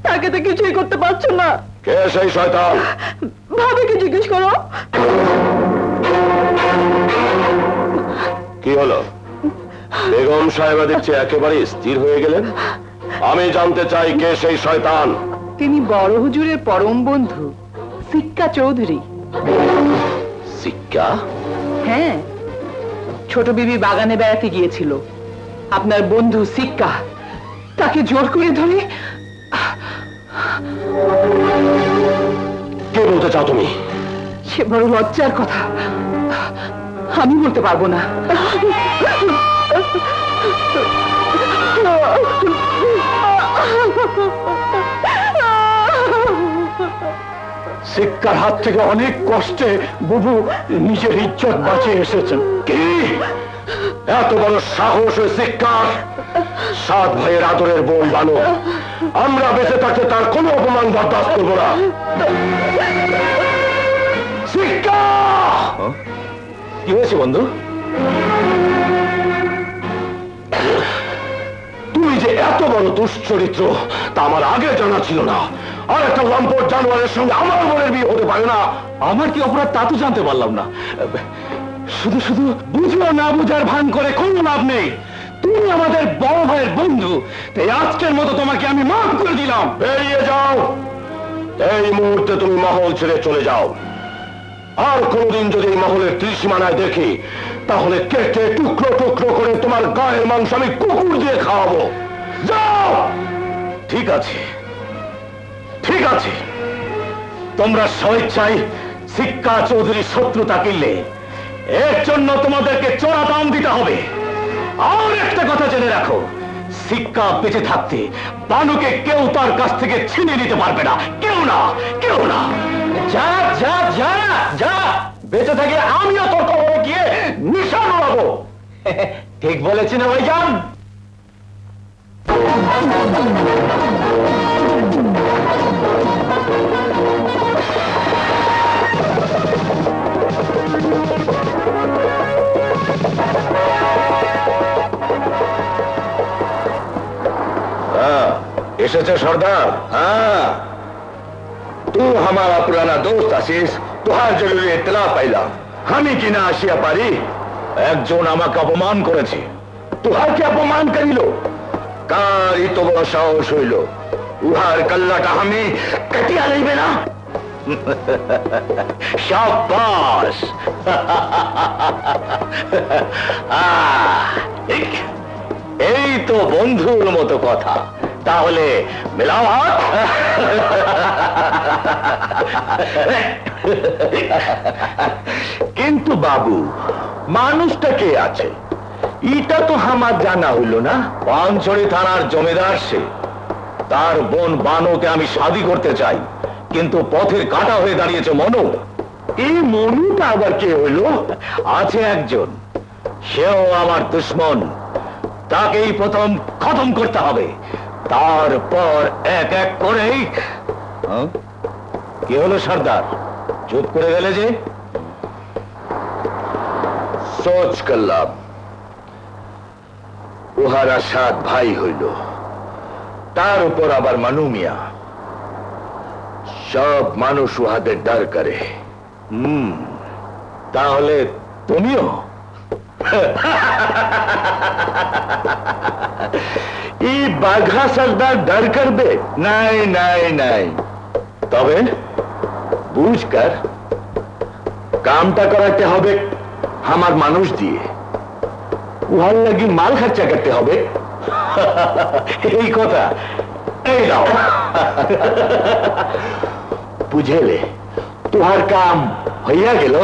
তাকে তো কিছুই করতে পারছ না। কে সেই শয়তান? ভাবিকে জিজ্ঞেস করো। কি হলো? বেগম সাহেবা দেখছি একেবারে স্থির হয়ে গেলেন? আমি জানতে চাই কে সেই শয়তান। তিনি বড় হুজুরের পরম বন্ধু সিক্কা চৌধুরী। শিক্ষা হ্যাঁ ছোট বিবি বাগানে বেড়াতে গিয়েছিল। আপনার বন্ধু সিক্কা তাকে জোর করে ধরে কে বলতে চাও তুমি? সে বড় লজ্জার কথা। আমি বলতে পারব না। শিক্ষার হাত থেকে অনেক কষ্টে বুবু নিজের ইজ্জত বাঁচিয়ে এসেছেন। কি? এত বড় সাহস ও শিক্ষার? সাত ভাইয়ের আদরের বোন বানো আমরা বেঁচে থাকতে তার কোনো অপমান বরদাস্ত করব না। শিক্ষা! কি হয়েছে বন্ধু? তুমি যে এত বড় দুশ্চরিত্র তা আমার আগে জানা ছিল না। আর একটা লম্পট জানোয়ারের সঙ্গে আমার বোনের বিয়ে হতে পারে না। আমার কি অপরাধ তা তো জানতে পারলাম না। শুধু শুধু বুঝো না বুঝার ভান করে কোনো লাভ নেই। তুমি আমাদের বড় ভাইয়ের বন্ধু, তাই আজকের মতো তোমাকে আমি মাফ করে দিলাম। বেরিয়ে যাও। এই মুহূর্তে তুমি মহল ছেড়ে চলে যাও। আর কোনদিন যদি এই মহলের ত্রিসীমানায় দেখি, তাহলে কেটে টুকরো টুকরো করে তোমার গায়ের মাংস আমি কুকুর দিয়ে খাওয়াবো। যাও! ঠিক আছে। ঠিক আছে। তোমরা স্বেচ্ছায় শিক্ষা চৌধুরী শত্রুতা কিনলে, এর জন্য তোমাদেরকে চোরা দাম দিতে হবে। আর একটা কথা জেনে রাখো, শিক্ষা বেঁচে থাকতে বানুকে কেউ তার কাছ থেকে ছিনে নিতে পারবে না। কেউ না কেউ না। যা যা যা যা, বেঁচে থাকে আমিও তোর কবরে গিয়ে নিশান উড়াবো। ঠিক বলেছি না, ভাইজান? হ্যাঁ, এসেছে সর্দার? হ্যাঁ। তু হামারা পুরানা দোস্ত আসিস তোহার জরুরি ইতলা পাইলাম। আমি কি না আসিয়া পারি? একজন আমাকে অপমান করেছে। কি অপমান করিল? কারই তো বড় সাহস হইল। উহার কাল্লাটা আমি কাটিয়া লইবে না। এই- এই তো বন্ধুর মতো কথা। তাহলে মেলাও হাত। কিন্তু বাবু, মানুষটা কে আছে? এটা তো আমার জানা হইল না। পাঞ্চড়ি থানার জমিদার সে। তার বোন বানোকে আমি শাদি করতে চাই। কিন্তু পথের কাটা হয়ে দাঁড়িয়েছে মনু। এই মনুটা আবার কে হইল আছে একজন। সেও আমার দুশ্মন। তাকেই প্রথম খতম করতে হবে। তারপর এক এক করেই হ্যাঁ? কি হলো সর্দার? চুপ করে গেলে যে। সোচ করলাম। উহারা সাত ভাই হইল। তার উপর আবার মানু মিয়া। সব মানুষ উহাদের ডার করে। হুম। তাহলে তুমিও? এই বাঘা সর্দার ডর করবে? নাই নাই নাই। তবে কামটা করাতে হবে আমার মানুষ দিয়ে। উহার লাগি মাল খরচা করতে হবে। এই কথা। এই দাও বুঝেলে তোমার কাম হইয়া গেল।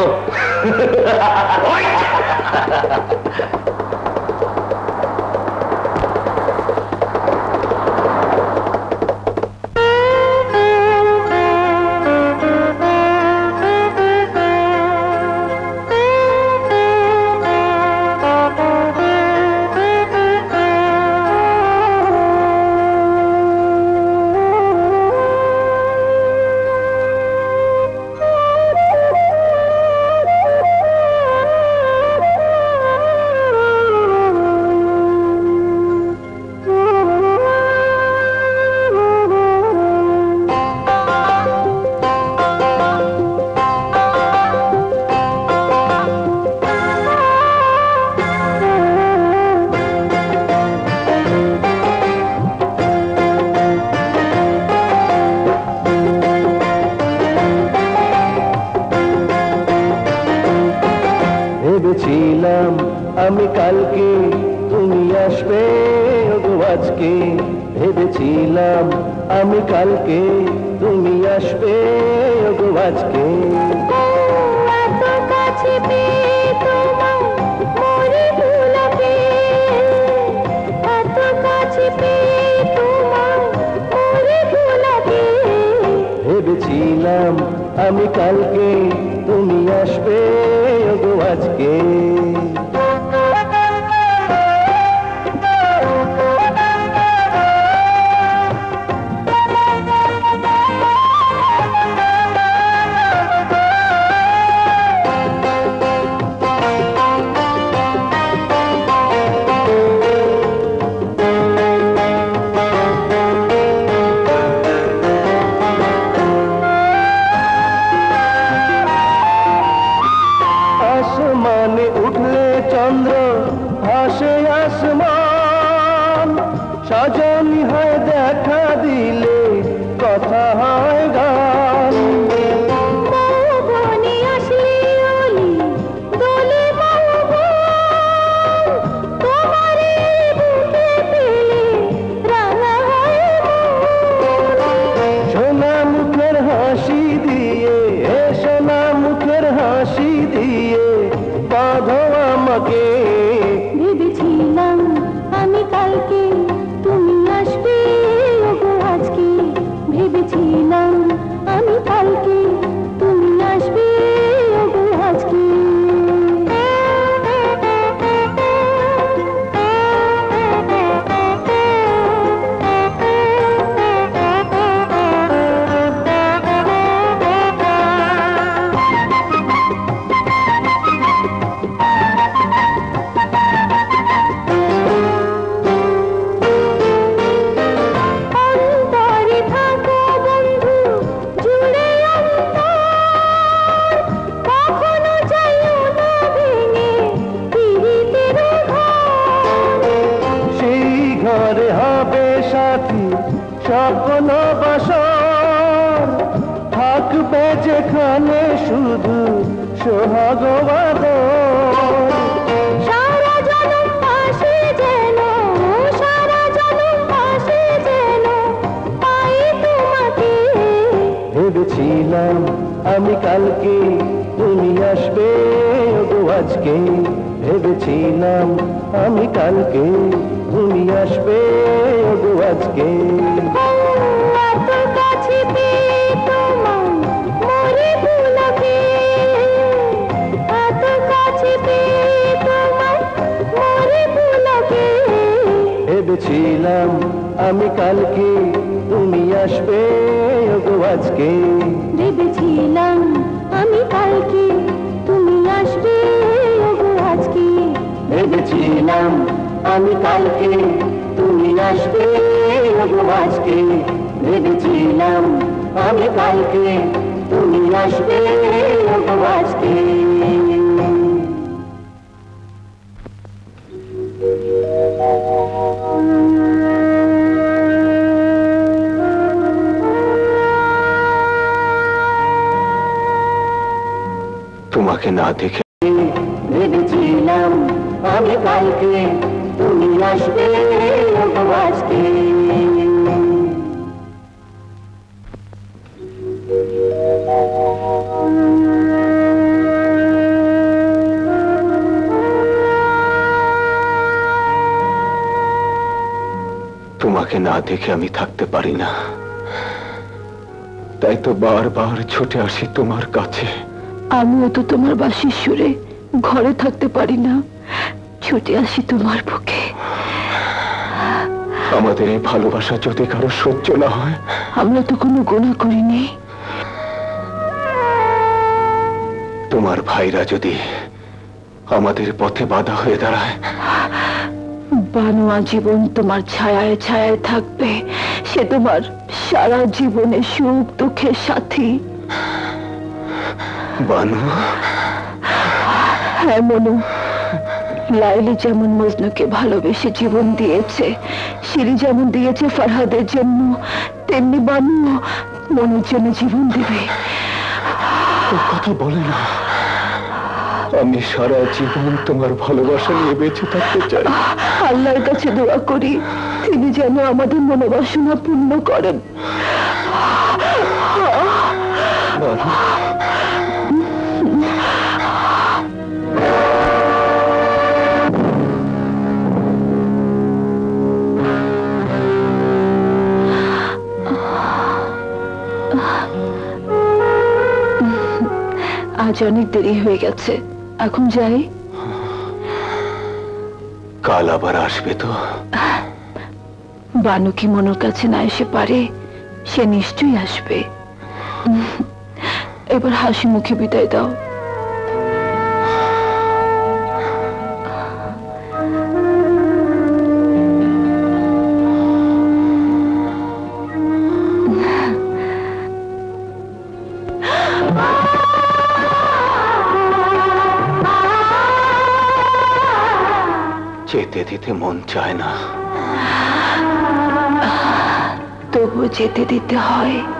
বারবার ছুটে আসি তোমার কাছে। আমিও তো তোমার বাসির সুরে ঘরে থাকতে পারি না। ছুটে আসি তোমার বুকে। আমাদের এই ভালোবাসা যদি কারও সহ্য না হয় আমরা তো কোনো গুণা করিনি। তোমার ভাইরা যদি আমাদের পথে বাধা হয়ে দাঁড়ায় বানোয়া জীবন তোমার ছায়ায় ছায়ায় থাকবে সে তোমার সারা জীবনে সুখ দুঃখের সাথী। বানু। হ্যাঁ মনু। লাইলি যেমন মজনুকে ভালোবেসে জীবন দিয়েছে সিঁড়ি যেমন দিয়েছে ফারহাদের জন্য তেমনি বানু মনুর জন্য জীবন দেবে। কথা বলে না। আমি সারা জীবন তোমার ভালোবাসা নিয়ে বেঁচে থাকতে চাই। আল্লাহর কাছে দোয়া করি তিনি যেন আমাদের মনোবাসনা পূর্ণ করেন। আজ অনেক দেরি হয়ে গেছে। এখন যাই। কাল আবার আসবে তো। বানু কি মনোর কাছে না এসে পারে সে নিশ্চয়ই আসবে। এবার হাসি মুখে বিদায় দাও। যেতে দিতে মন চায় না। তবুও যেতে দিতে হয়।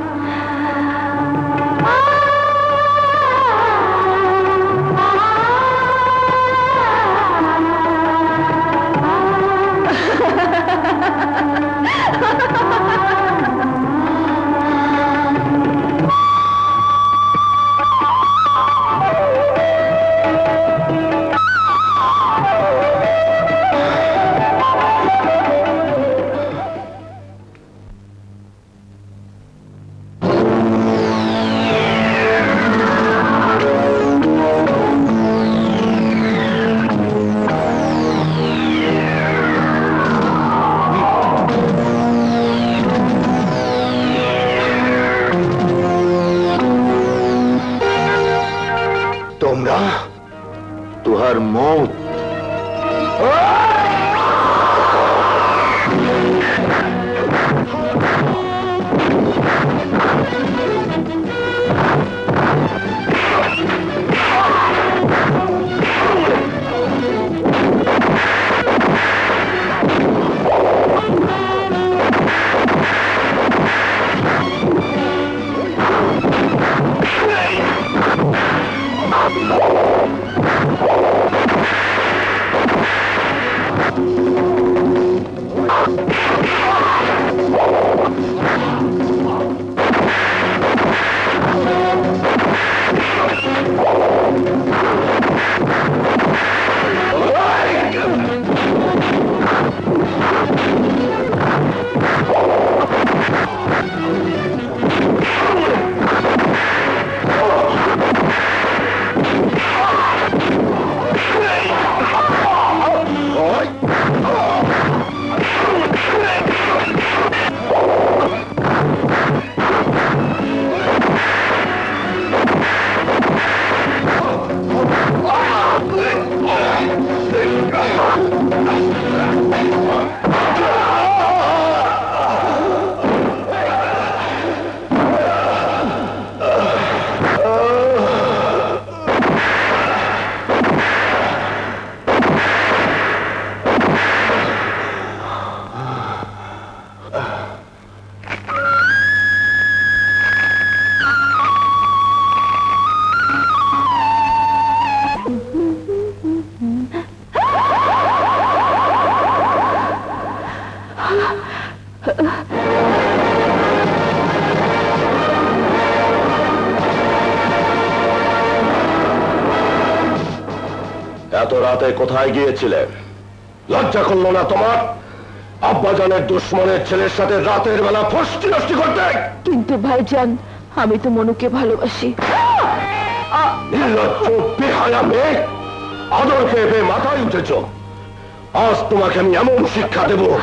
রাতে কোথায় গিয়েছিলেন লজ্জা করল না তোমার? আব্বাজানের দুশ্মনের ছেলের সাথে রাতের বেলা ফষ্টি নষ্টি করতে? কিন্তু ভাইজান আমি তো মনুকে ভালোবাসি। নির্লজ্জ বেহায়া মেয়ে! আদর পেয়ে পেয়ে মাথায় উঠেছ। আজ তোমাকে আমি এমন শিক্ষা দেব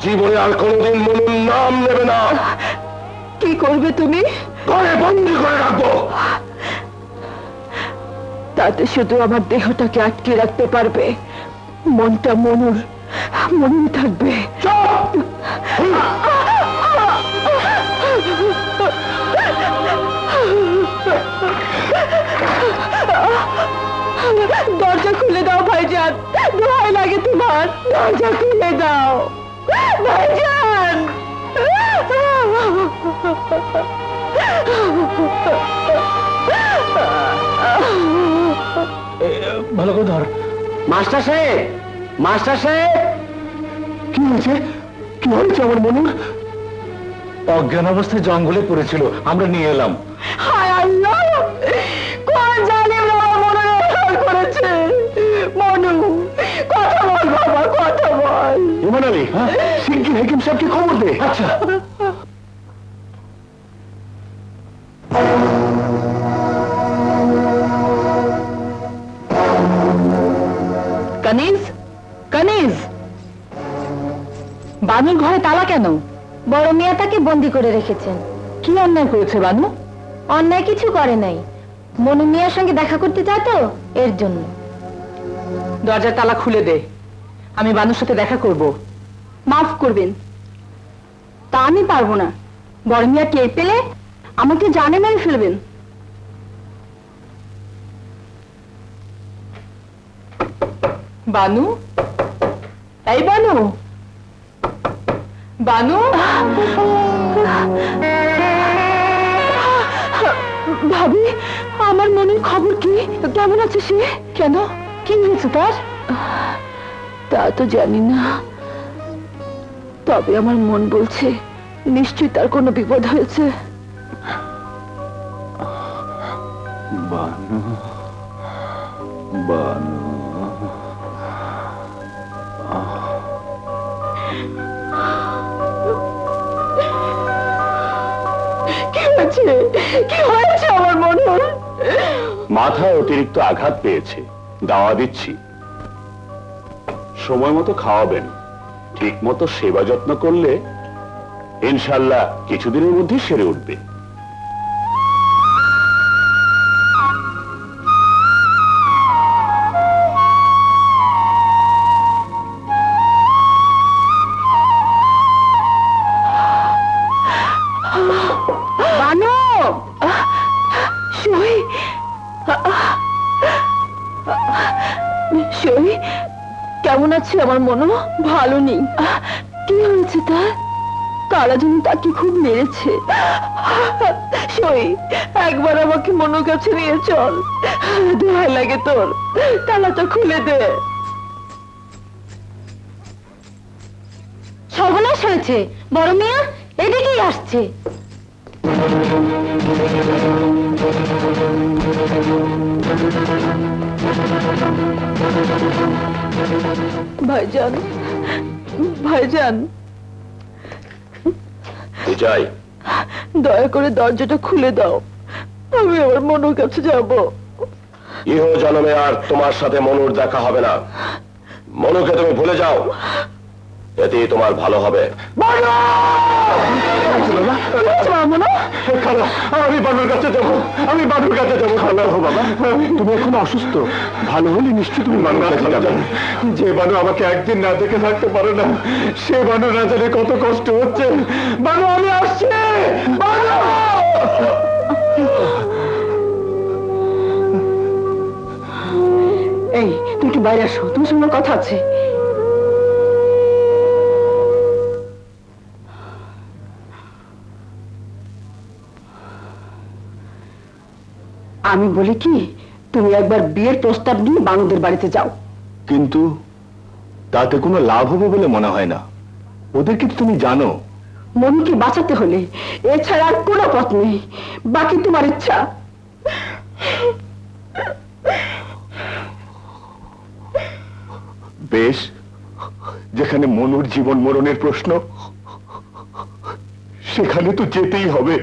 জীবনে আর কোনোদিন মনুর নাম নেবে না। কি করবে তুমি? ঘরে বন্দি করে রাখব। তাতে শুধু আমার দেহটাকে আটকে রাখতে পারবে। মনটা মনুর মনে থাকবে! দরজা খুলে দাও ভাইজান। দোহাই লাগে তোমার। দরজা খুলে দাও। ভাইজান! ভালো করে ধর। মাস্টার সাহেব মাস্টার সাহেব! কি হয়েছে? কি হয়েছে আমার মনুর অজ্ঞান অবস্থায় জঙ্গলে পড়েছিল আমরা নিয়ে এলাম। করে রেখেছেন। কি অন্যায় করেছে বানু? অন্যায় কিছু করে নাই। মনু মিয়ার সঙ্গে দেখা করতে চায় তো এর জন্য। দরজার তালা খুলে দে। আমি বানুর সাথে দেখা করব। মাফ করবেন। তা আমি পারব না। বড় মিয়া টের পেলে আমাকে জানে মেরে ফেলবেন। বানু? এই বানু? বানু? ভাবি, আমার মনের খবর কি? কেমন আছে সে? কেন? কি তার? তা তো জানি না। তবে আমার মন বলছে, নিশ্চয়ই তার কোনো বিপদ হয়েছে। বানু বানু। হয়েছে কি হয়েছে আমার মনে? মাথায় অতিরিক্ত আঘাত পেয়েছে। দাওয়া দিচ্ছি। সময় মতো খাওয়াবেন। ঠিক মতো সেবা যত্ন করলে ইনশাল্লাহ কিছুদিনের মধ্যে সেরে উঠবে। নেই। কি হয়েছে তার কারা যেন তাকে খুব মেরেছে। সই একবার আমাকে মনো কাছে নিয়ে চল। দোহাই লাগে তোর। তালাটা খুলে দে। সর্বনাশ হয়েছে। বড় মিয়া, এদিকেই আসছে। ভাইজান যাই দয়া করে দরজাটা খুলে দাও। আমি আমার মনুর কাছে যাব। ইহ জনমে আর তোমার সাথে মনুর দেখা হবে না। মনুকে তুমি ভুলে যাও। এতেই তোমার ভালো হবে। আমি বানুর কাছে যাব আমি বানুর কাছে যাব। হো বাবা তুমি এখন অসুস্থ। ভালো হলে নিশ্চয়ই তুমি বানুর কাছে যাবে। যে বানু আমাকে একদিন না দেখে থাকতে পারে না সে বানু না জানে কত কষ্ট হচ্ছে। বানু আমি আসছি! বানু এই একটু বাইরে আসো তোমার সঙ্গে কথা আছে। আমি বলি কি তুমি একবার বিয়ের প্রস্তাব নিয়ে বানুদের বাড়িতে যাও। কিন্তু তাতে কোনো লাভ হবে বলে মনে হয় না। ওদেরকে তো তুমি জানো? মনকে বাঁচাতে হলে এছাড়া আর কোনো পথ নেই। বাকি তোমার ইচ্ছা। বেশ যেখানে মনুর জীবন মরণের প্রশ্ন সেখানে তো যেতেই হবে।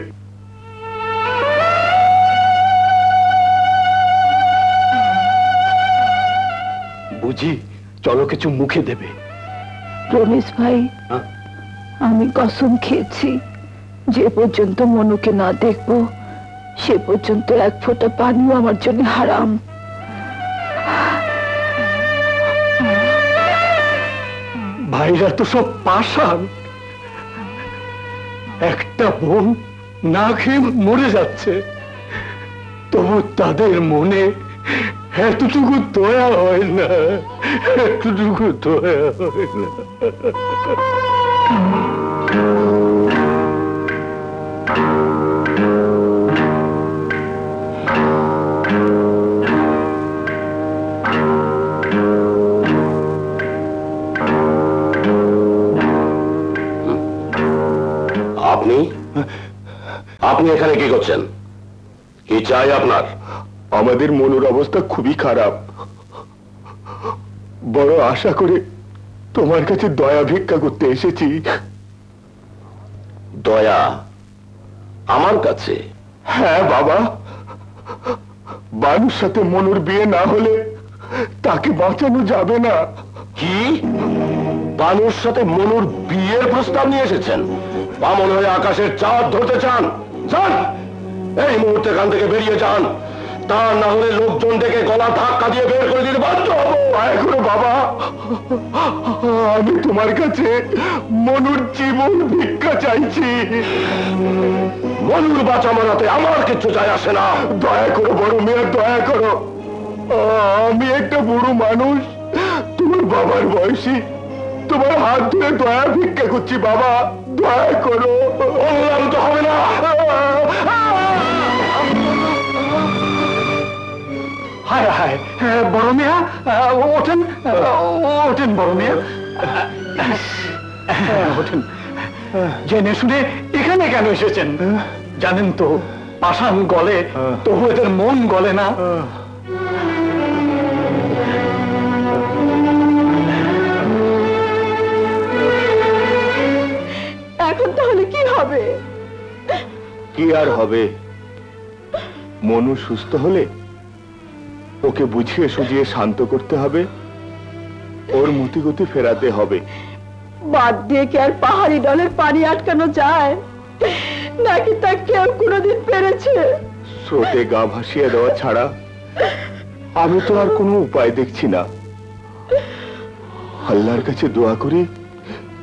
বুঝি চলো কিছু মুখে দেবে। রমেশ ভাই হ্যাঁ? আমি কসম খেয়েছি। যে পর্যন্ত মনুকে না দেখব সে পর্যন্ত এক ফোঁটা পানিও আমার জন্য হারাম। ভাইরা তো সব পাশান একটা বোন না খেয়ে মরে যাচ্ছে। তবু তাদের মনে এতটুকু তোয়া হয় না এতটুকু তোয়া আপনি? আপনি এখানে কি করছেন? কি চাই আপনার? আমাদের মনের অবস্থা খুবই খারাপ। বড় আশা করে তোমার কাছে দয়া ভিক্ষা করতে এসেছি। দয়া আমার কাছে? হ্যাঁ বাবা। বানুর সাথে মনুর বিয়ে না হলে তাকে বাঁচানো যাবে না। কি? বানুর সাথে মনুর বিয়ের প্রস্তাব নিয়ে এসেছেন? বামন হয়ে আকাশের চাঁদ ধরতে চান? যান এই মুহূর্তে এখান থেকে বেরিয়ে যান। তা না হলে লোকজন ডেকে গলা ধাক্কা দিয়ে বের করে দিতে বাধ্য হব। করো বাবা। আমি তোমার কাছে মনুর জীবন ভিক্ষা চাইছি। মনুর বাঁচা মানাতে আমার কিছু যায় আসে না। দয়া করো, বড় মেয়ে, দয়া করো। আমি একটা বুড়ো মানুষ। তোমার বাবার বয়সী। তোমার হাত ধরে দয়া ভিক্ষা করছি বাবা। দয়া করো। বললাম তো হবে না। হায় হায়। বড় মিয়া ওঠেন। ওঠেন বড় মিয়া। হ্যাঁ, ওঠেন। জেনে শুনে এখানে কেন এসেছেন? জানেন তো পাষাণ গলে তবু এদের মন গলে না। এখন তাহলে কি হবে? কি আর হবে? মনু সুস্থ হলে ওকে বুঝিয়ে সুজিয়ে শান্ত করতে হবে। ওর মতিগতি ফেরাতে হবে। বাদ দিয়ে কি আর পাহাড়ি ডলের পানি আটকানো যায়? নাকি তা কেউ কোনোদিন পেরেছে? স্রোতে গা ভাসিয়ে দেওয়া ছাড়া আমি তো আর কোনো উপায় দেখছি না। আল্লাহর কাছে দোয়া করি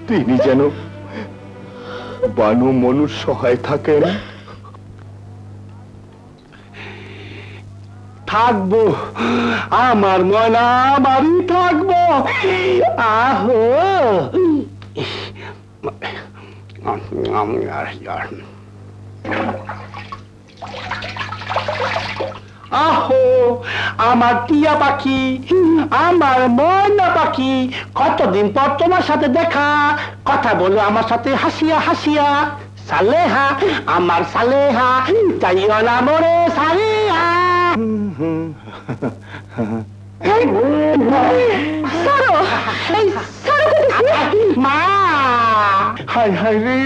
তিনি যেন বানু মনুর সহায় থাকেন। থাকব, আমার ময়না বাড়ি থাকব। আহো। আহো, আমার টিয়া পাখি, আমার ময়না পাখি, কতদিন পর তোমার সাথে দেখা? কথা বলো আমার সাথে, হাসিয়া হাসিয়া। সালেহা, আমার সালেহা চাইও না মরে সালেহা। হাই হাই রে!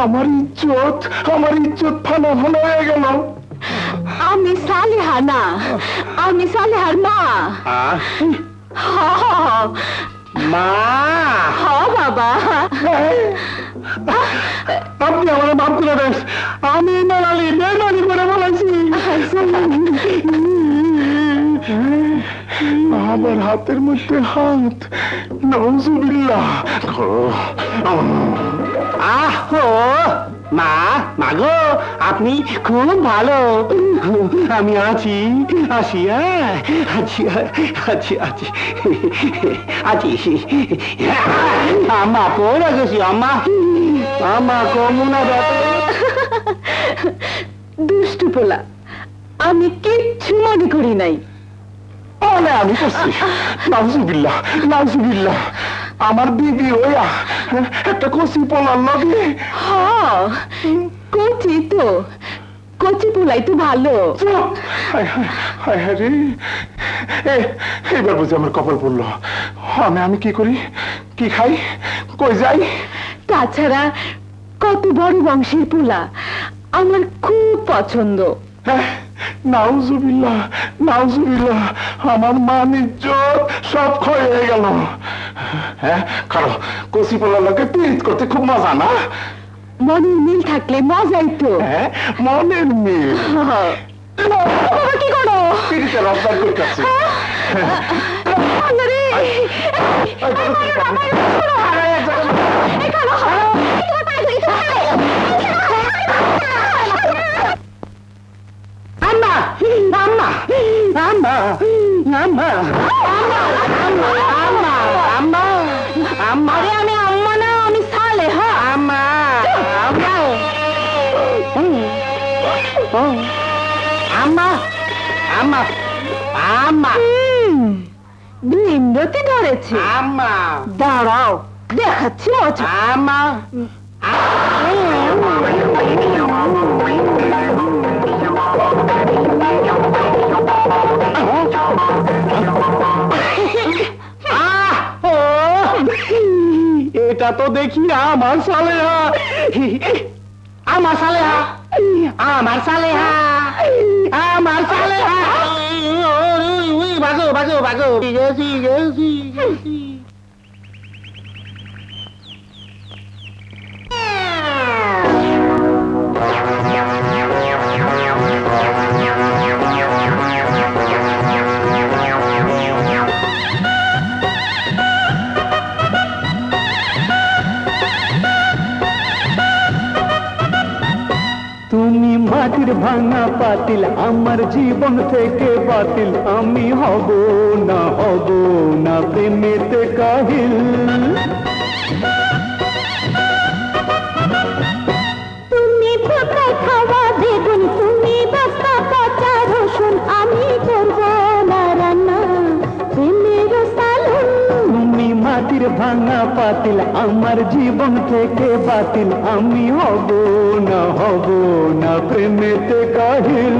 আমার ইজ্জত আমার ইজ্জত ফানা ফানা হয়ে গেল। আমি সালেহা না আমি সালেহার মা। মা! হ বাবা। আপনি আমার মাফ করে দেন। আমি মেলালি মেলালি করে বলেছি। আমার হাতের মধ্যে হাত নজুবিল্লাহ আহো মা মাগো আপনি খুব ভালো। আমি আছি আছি হ্যাঁ আছি আছি আছি। আছি আমা পড়ে গেছি আমা আমা কমুনা দুষ্টু পোলা আমি কিচ্ছু মনে করি নাই। অনে আমি করছি। নাউজুবিল্লাহ নাউজুবিল্লাহ। আমার বিবি ওয়া একটা কচি পোলার লগে। হ কচি তো। কচি পোলাই তো ভালো। হায় হায় হায় হায় রে। এইবার বুঝি আমার কপাল পড়ল। আমি আমি কি করি? কি খাই? কই যাই? তাছাড়া কত বড় বংশের পোলা। আমার খুব পছন্দ। হ্যাঁ, নাউজুবিল্লাহ নাউজুবিল্লাহ আমার মান ইজ্জত সব ক্ষয় হয়ে গেল হ্যাঁ কারও কচি লগে পিরিত করতে খুব মজা না মনের মিল থাকলে মজাই তো হ্যাঁ মনের মিল কি করো করতেছি আল্লাহরে! అమ్మా అమ్మా అమ్మా అమ్మా అమ్మా అమ్మా అమ్మా আমি আম্মা না আমি সালেহা। আম্মা আম্মা। আম্মা আম্মা আম্মা। বিন্দতি ধরেছে। আম্মা। দাঁড়াও দেখাচ্ছি আম্মা। আম্মা দেখা তো দেখি আমার সালেহা। আমার সালেহা। আমার সালেহা। আমার সালেহা। বাগো বাগো বাগো গেছি গেছি গেছি তুমি ভাঙা পাতিল আমার জীবন থেকে বাতিল। আমি হব না হব না প্রেমেতে কাহিল। মাটির ভাঙা পাতিল আমার জীবন থেকে বাতিল। আমি হব না হব না প্রেমেতে কাহিল।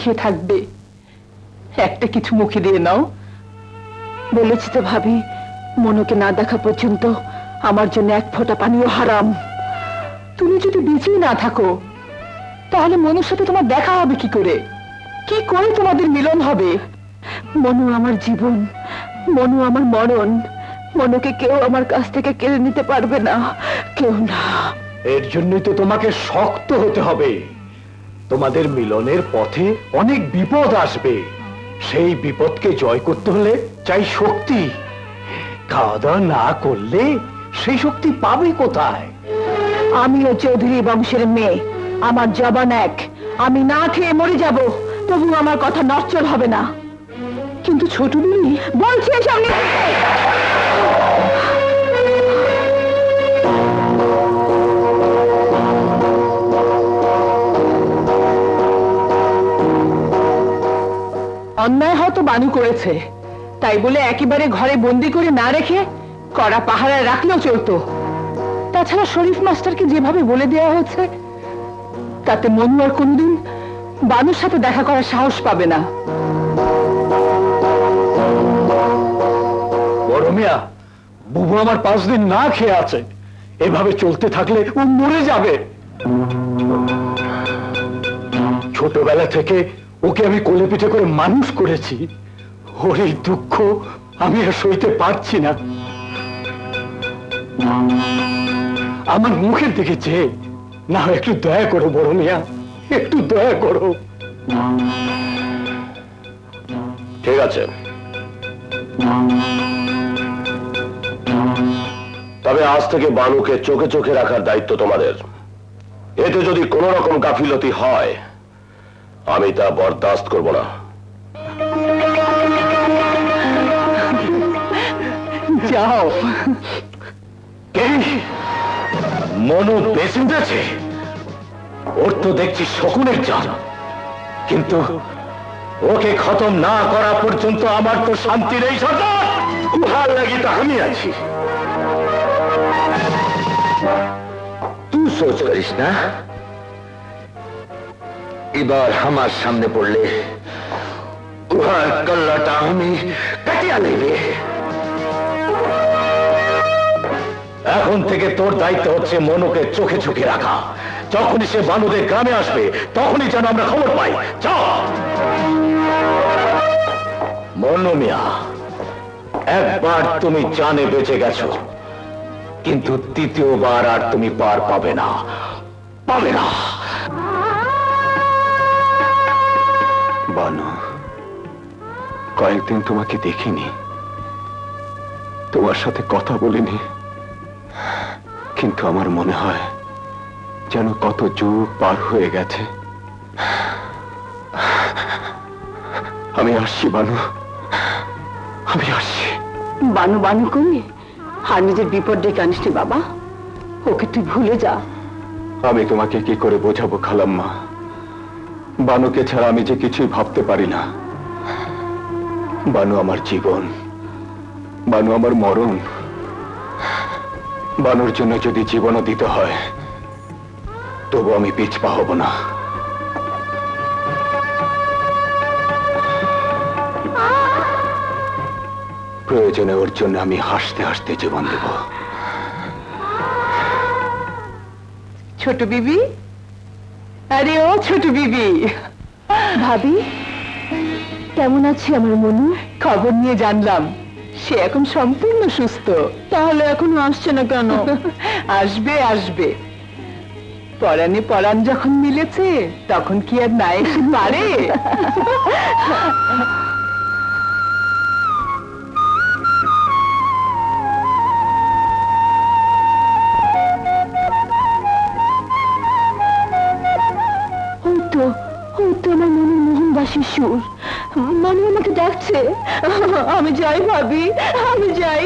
খেয়ে থাকবে। একটা কিছু মুখে দিয়ে নাও। বলেছি তো ভাবি, মনুকে না দেখা পর্যন্ত আমার জন্য এক ফোঁটা পানিও হারাম। তুমি যদি বেঁচেই না থাকো, তাহলে মনুর সাথে তোমার দেখা হবে কি করে? কি করে তোমাদের মিলন হবে? মনু আমার জীবন, মনু আমার মরণ, মনুকে কেউ আমার কাছ থেকে কেড়ে নিতে পারবে না, কেউ না। এর জন্যই তো তোমাকে শক্ত হতে হবে। তোমাদের মিলনের পথে অনেক বিপদ আসবে। সেই বিপদকে জয় করতে হলে চাই শক্তি। খাওয়া দাওয়া না করলে সেই শক্তি পাবে কোথায়? আমিও চৌধুরী বংশের মেয়ে, আমার জবান এক। আমি না খেয়ে মরে যাব তবু আমার কথা নচ্চল হবে না। কিন্তু ছোট বলছি এসব অন্যায় হয়তো বানু করেছে। তাই বলে একেবারে ঘরে বন্দি করে না রেখে কড়া পাহারায় রাখলেও চলতো তাছাড়া শরীফ মাস্টারকে যেভাবে বলে দেওয়া হয়েছে, তাতে মনু আর কোনদিন বানুর সাথে দেখা করার সাহস পাবে না। বুবু আমার পাঁচ দিন না খেয়ে আছে। এভাবে চলতে থাকলে ও মরে যাবে। ছোটবেলা থেকে ওকে আমি কোলে পিঠে করে মানুষ করেছি। ওর এই দুঃখ আমি আর সইতে পারছি না। আমার মুখের দিকে চেয়ে, না একটু দয়া করো বড় মিয়া, একটু দয়া করো। ঠিক আছে। তবে আজ থেকে বানুকে চোখে চোখে রাখার দায়িত্ব তোমাদের। এতে যদি কোনো রকম গাফিলতি হয় আমি তা বরদাস্ত করব না। যাও। মনু বেঁচে উঠেছে। ওর তো দেখছি শকুনের জাল। কিন্তু ওকে খতম না করা পর্যন্ত আমার তো শান্তি নেই সরকার উহার লাগি তো আমি আছি। তুই সোচ করিস না। এবার আমার সামনে পড়লে উহার কল্লাটা আমি কাটিয়া নেবে এখন থেকে তোর দায়িত্ব হচ্ছে মনুকে চোখে চোখে রাখা। যখনই সে বানুদের গ্রামে আসবে, তখনই যেন আমরা খবর পাই। মনু মিয়া, একবার তুমি জানে বেঁচে গেছো, কিন্তু তৃতীয়বার আর তুমি পার পাবে না। পাবে না। বানু। কয়েকদিন তোমাকে দেখিনি। তোমার সাথে কথা বলিনি। কিন্তু আমার মনে হয় যেন কত যুগ পার হয়ে গেছে। আমি আসছি বানু। আমি আসছি। বানু বানু করে আর নিজের বিপদ ডেকে আনিস বাবা। ওকে তুই ভুলে যা। আমি তোমাকে কি করে বোঝাবো খালাম্মা? বানুকে ছাড়া আমি যে কিছুই ভাবতে পারি না। বানু আমার জীবন। বানু আমার মরণ। বানুর জন্য যদি জীবনও দিতে হয় তবু আমি পিছপা হব না। প্রয়োজনে ওর জন্য আমি হাসতে হাসতে জীবন দেব। ছোট বিবি আরে ও ছোট বিবি। ভাবি কেমন আছে আমার মনু? খবর নিয়ে জানলাম সে এখন সম্পূর্ণ সুস্থ। তাহলে এখনও আসছে না কেন? আসবে আসবে। পরাণে পরাণ যখন মিলেছে তখন কি আর না এসে পারে? মোহনবাসীর সুর মনে আমাকে ডাকছে আমি যাই ভাবি আমি যাই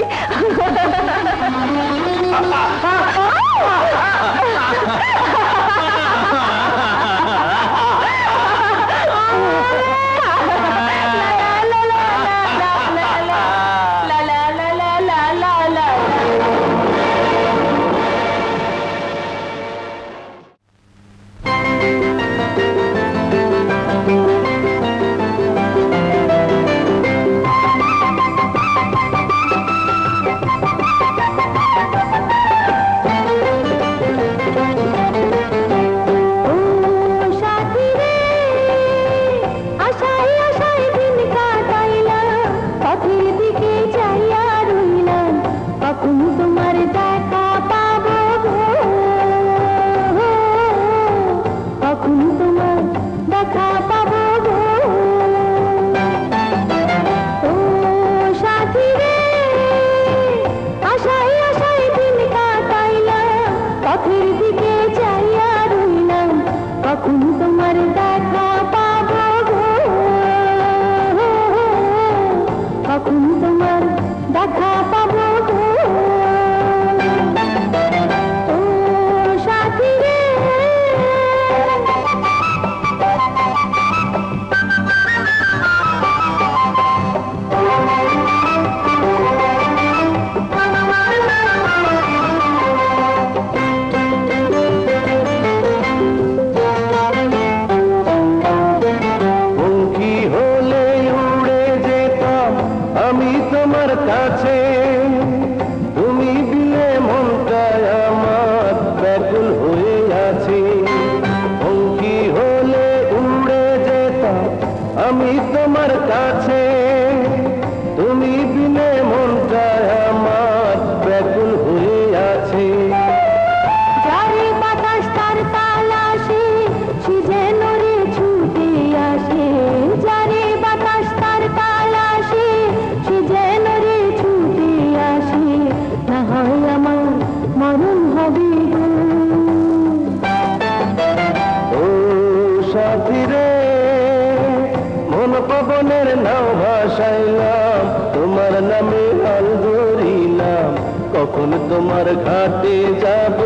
তোমার ঘাটে যাব।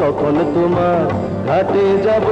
তখন তোমার ঘাটে যাব।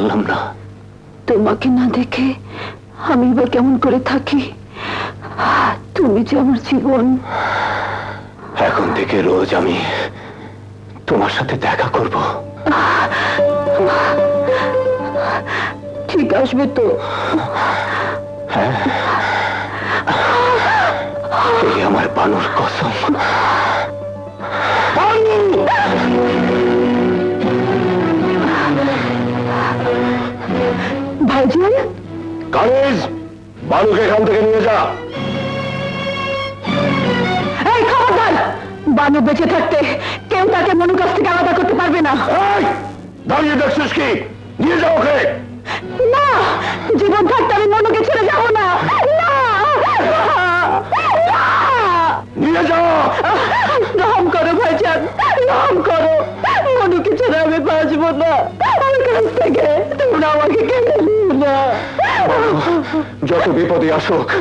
পারলাম না। তোমাকে না দেখে আমি বা কেমন করে থাকি? তুমি যে আমার জীবন। এখন থেকে রোজ আমি তোমার সাথে দেখা করব। ঠিক আসবে তো। হ্যাঁ। আমার বানুর কসম। হানিজ বালুকে এখান থেকে নিয়ে যা। এই খবরদার বানু বেঁচে থাকতে কেউ তাকে মনুর কাছ থেকে আলাদা করতে পারবে না। দাঁড়িয়ে দেখছিস কি? নিয়ে যাও ওকে। যত বিপদে আসুক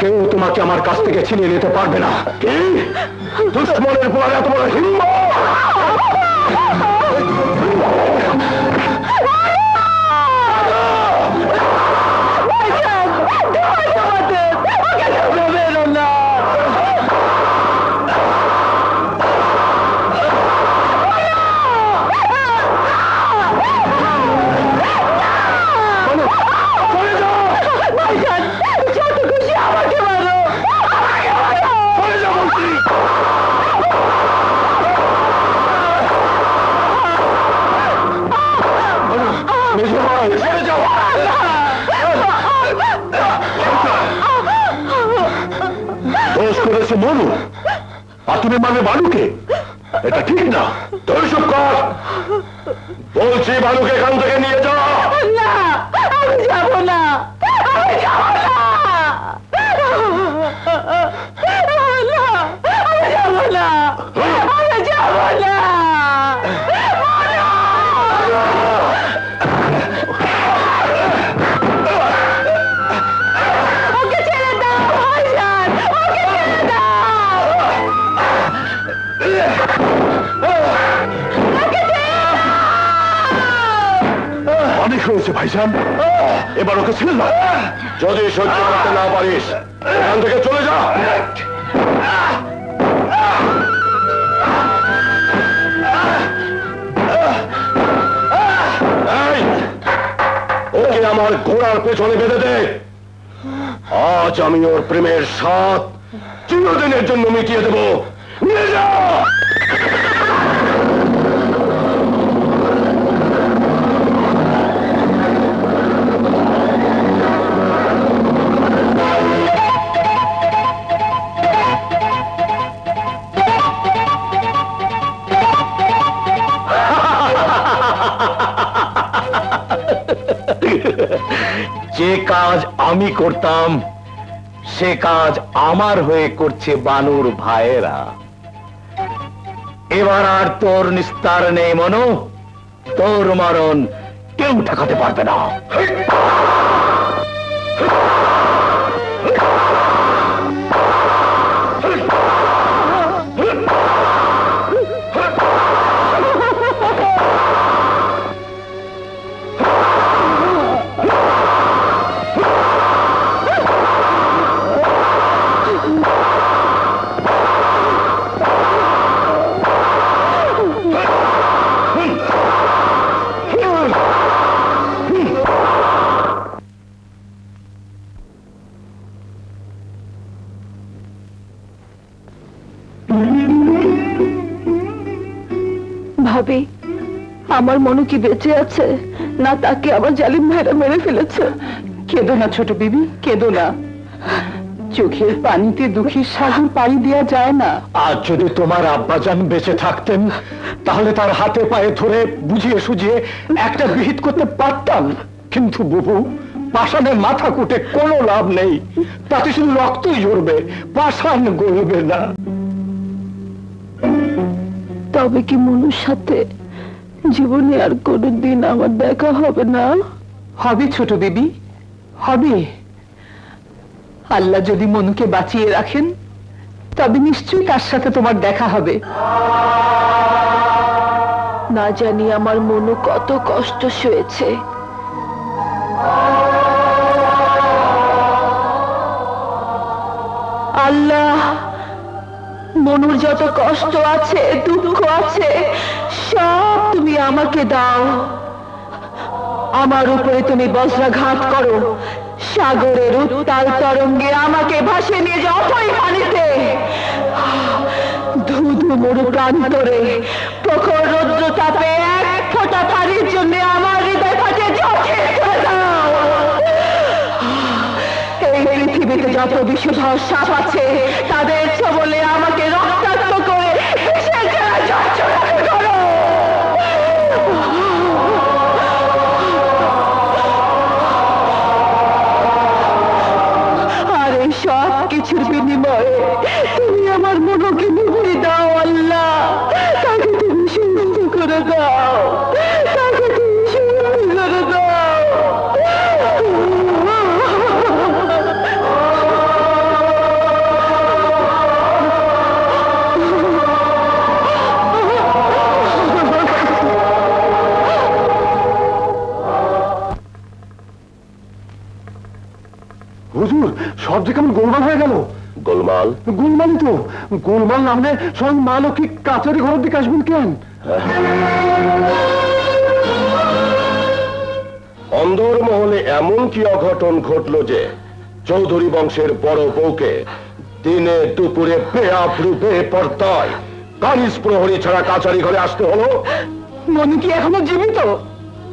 কেউ তোমাকে আমার কাছ থেকে ছিনিয়ে নিতে পারবে না। কি? দুশ্মনের পর এত বড় হিম্মত! তুমি মারবে বালুকে? এটা ঠিক না। তোর সব কর। বলছি বালুকে এখান থেকে নিয়ে ভাইজান? এবার ওকে ছিল না যদি সহ্য করতে না পারিস, এখান থেকে চলে যা। ওকে আমার ঘোড়ার পেছনে বেঁধে দে। আজ আমি ওর প্রেমের সাথ চিরদিনের জন্য মিটিয়ে দেব। কাজ আমি করতাম, সে কাজ আমার হয়ে করছে বানুর ভাইয়েরা। এবার আর তোর নিস্তার নেই মনো, তোর মরণ কেউ ঠেকাতে পারবে না। আমার মনু কি বেঁচে আছে? না তাকে আমার জালিম ভাইরা মেরে ফেলেছে। কেঁদো না ছোট বিবি কেঁদো না। চোখের পানিতে দুঃখের সাগর পাড়ি দেওয়া যায় না। আজ যদি তোমার আব্বাজান বেঁচে থাকতেন তাহলে তার হাতে পায়ে ধরে বুঝিয়ে সুঝিয়ে একটা বিহিত করতে পারতাম। কিন্তু বুবু পাষাণের মাথা কুটে কোনো লাভ নেই। তাতে শুধু রক্তই ঝরবে পাষাণ গড়বে না। তবে কি মনুর সাথে জীবনে আর কোনোদিন আমার দেখা হবে না। হবে ছোট বিবি হবে। আল্লাহ যদি মনুকে বাঁচিয়ে রাখেন তবে নিশ্চয়ই তার সাথে তোমার দেখা হবে। না জানি আমার মনু কত কষ্ট সয়েছে। আল্লাহ মনুর যত কষ্ট আছে দুঃখ আছে সব তুমি আমাকে দাও। আমার উপরে তুমি বজ্রাঘাত করো। সাগরের উত্তাল তরঙ্গে আমাকে ভাসে নিয়ে যাও অথই পানিতে। ধু ধু মরু প্রান্তরে প্রখর রৌদ্র তাপে এক ফোঁটা পানির জন্য আমার হৃদয় ফাটে এই পৃথিবীতে যত বিষধর সাপ আছে, তাদের ছবলে আমাকে সব যে কেমন গোলমাল হয়ে গেল? গোলমাল? গোলমালই তো। গোলমাল নামলে স্বয়ং মা লক্ষ্মী কাছারি ঘরের দিকে আসবেন কেন? অন্ধর মহলে এমন কি অঘটন ঘটলো যে চৌধুরী বংশের বড় বউকে দিনে দুপুরে পেয়াপ রূপে পর্দায় প্রহরী ছাড়া কাছারি ঘরে আসতে হলো? মনু কি এখনও জীবিত?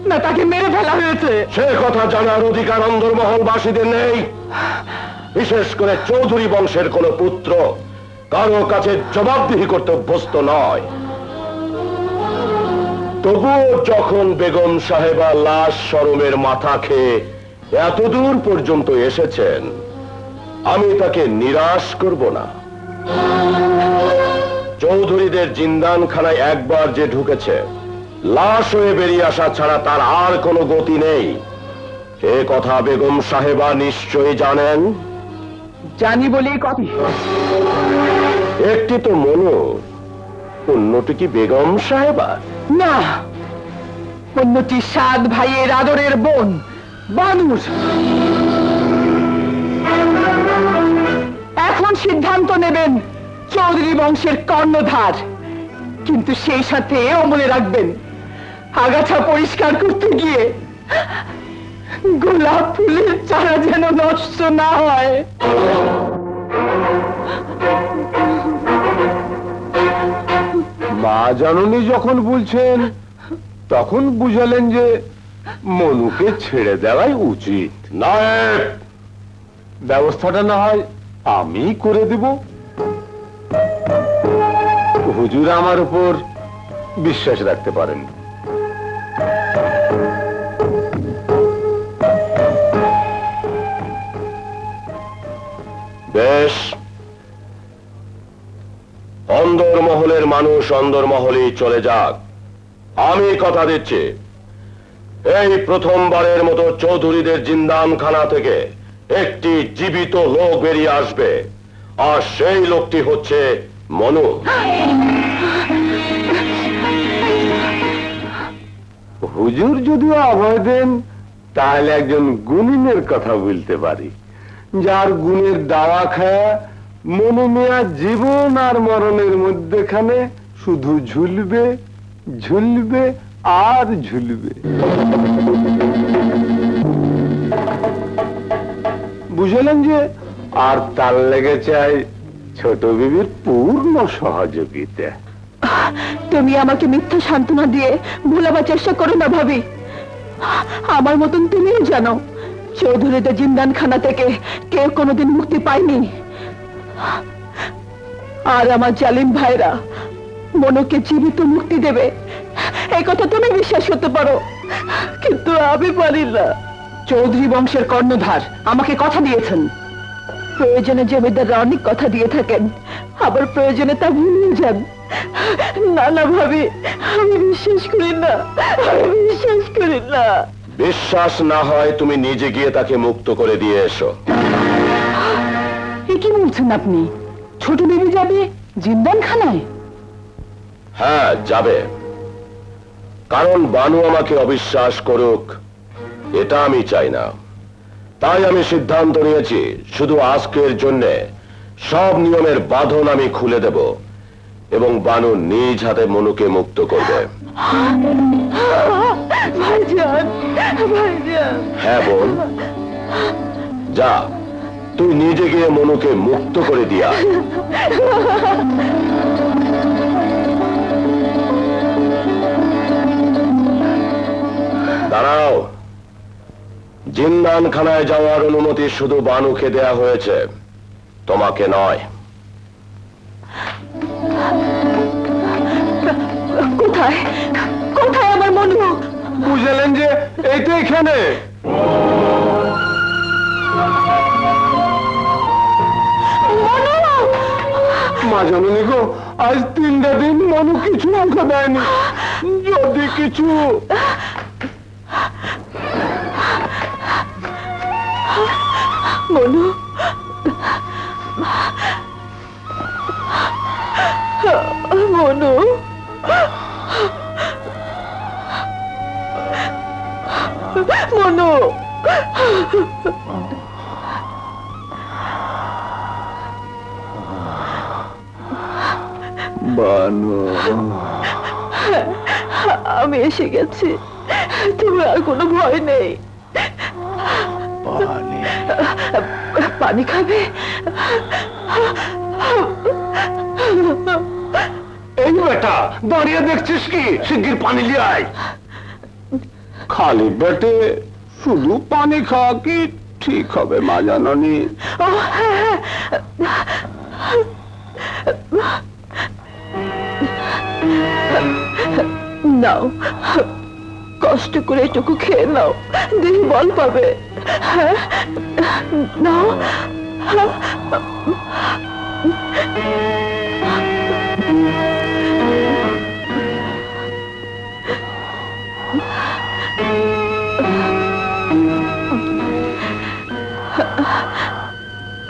না তাকে মেরে ফেলা হয়েছে। সে কথা জানার অধিকার অন্দরমহলবাসীদের নেই। বিশেষ করে চৌধুরী বংশের কোন পুত্র কারও কাছে জবাবদিহি করতে অভ্যস্ত নয়। তবুও যখন বেগম সাহেবা লাশ শরমের মাথা খেয়ে এতদূর পর্যন্ত এসেছেন, আমি তাকে নিরাশ করব না। চৌধুরীদের জিন্দানখানায় একবার যে ঢুকেছে, লাশ হয়ে বেরিয়ে আসা ছাড়া তার আর কোনো গতি নেই। এ কথা বেগম সাহেবা নিশ্চয়ই জানেন। জানি বলেই কথা একটি তো মনু অন্যটি কি বেগম সাহেবা না অন্যটি সাত ভাইয়ের আদরের বোন বানুর। এখন সিদ্ধান্ত নেবেন চৌধুরী বংশের কর্ণধার কিন্তু সেই সাথে মনে রাখবেন। আগাছা পরিষ্কার করতে গিয়ে গোলাপ ফুলের চারা যেন নষ্ট না হয়। মা জাননী যখন বলছেন তখন বুঝালেন যে মনুকে ছেড়ে দেওয়াই উচিত। নায়েব ব্যবস্থাটা না হয় আমি করে দেব। হুজুর আমার উপর বিশ্বাস রাখতে পারেন। বেশ। অন্দরমহলের মানুষ অন্দরমহলেই চলে যাক। আমি কথা দিচ্ছি। এই প্রথমবারের মতো চৌধুরীদের জিন্দানখানা থেকে একটি জীবিত লোক বেরিয়ে আসবে। আর সেই লোকটি হচ্ছে মনু। হুজুর যদিও অভয় দেন, তাহলে একজন গুণিনের কথা বলতে পারি। যার গুণের দাওয়া খায়া মনু মিয়া জীবন আর মরণের মধ্যেখানে শুধু ঝুলবে ঝুলবে আর ঝুলবে। বুঝলেন যে আর তার লেগে চাই ছোট বিবির পূর্ণ সহযোগিতা। তুমি আমাকে মিথ্যা সান্ত্বনা দিয়ে ভোলাবার চেষ্টা করো না ভাবি। আমার মতন তুমিও জানো। চৌধুরীদের জিন্দানখানা থেকে কেউ কোনোদিন মুক্তি পায়নি। আর আমার জালিম ভাইরা, মনকে জীবিত মুক্তি দেবে এই কথা তুমি বিশ্বাস করতে পারো। কিন্তু আমি পারি না। চৌধুরী বংশের কর্ণধার, আমাকে কথা দিয়েছেন। প্রয়োজনে জমিদাররা অনেক কথা দিয়ে থাকেন, আবার প্রয়োজনে তা ভুলিয়ে যান। না না ভাবি আমি বিশ্বাস করি না, আমি বিশ্বাস করি না। বিশ্বাস না হয় তুমি নিজে গিয়ে তাকে মুক্ত করে দিয়ে এসো। এ কি বলছেন আপনি? ছোট বেবি যাবে জিন্দানখানায় হ্যাঁ যাবে। কারণ বানু আমাকে অবিশ্বাস করুক এটা আমি চাই না। তাই আমি সিদ্ধান্ত নিয়েছি শুধু আজকের জন্য সব নিয়মের বাঁধন আমি খুলে দেব এবং বানু নিজ হাতে মনুকে মুক্ত করবে। ভাইজান ভাইজান। হ্যাঁ যা তুই নিজে গিয়ে মনুকে মুক্ত করে দিয়া। দাঁড়াও। জিন্দানখানায় যাওয়ার অনুমতি শুধু বানুকে দেয়া হয়েছে তোমাকে নয়। কোথায়? মনু বুঝলেন যে এই তো এখানে মা। জাননি গো আজ তিনটা দিন মনু কিছু অঙ্ক দেয়নি। যদি কিছু। মনু। মনু। মনু। বানু। আমি এসে গেছি। তোমার আর কোনো ভয় নেই। পানি। খাবে? এই বেটা দাঁড়িয়ে দেখছিস কি? শিগগির পানি লিয়ে আয়। খালি পেটে শুধু পানি খাওয়া কি ঠিক হবে, মা জাননি? ও হ্যাঁ নাও, কষ্ট করে এটুকু খেয়ে নাও, দেহে বল পাবে। হ্যাঁ নাও।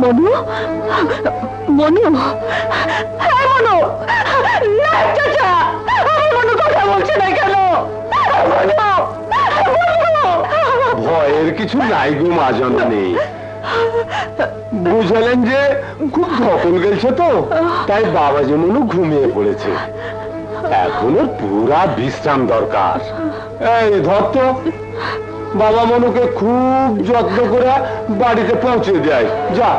মনু? মনু? হ্যাঁ মনু। মনু কথা বলছে না কেন? ভয়ের কিছু নাই গো, মা জননী। বুঝলেন যে খুব ধকল গেছে তো, তাই বাবা যেমন ঘুমিয়ে পড়েছে। এখন পুরা বিশ্রাম দরকার। এই ধর তো। বাবা মনুকে খুব যত্ন করে বাড়িতে পৌঁছে দেয় যা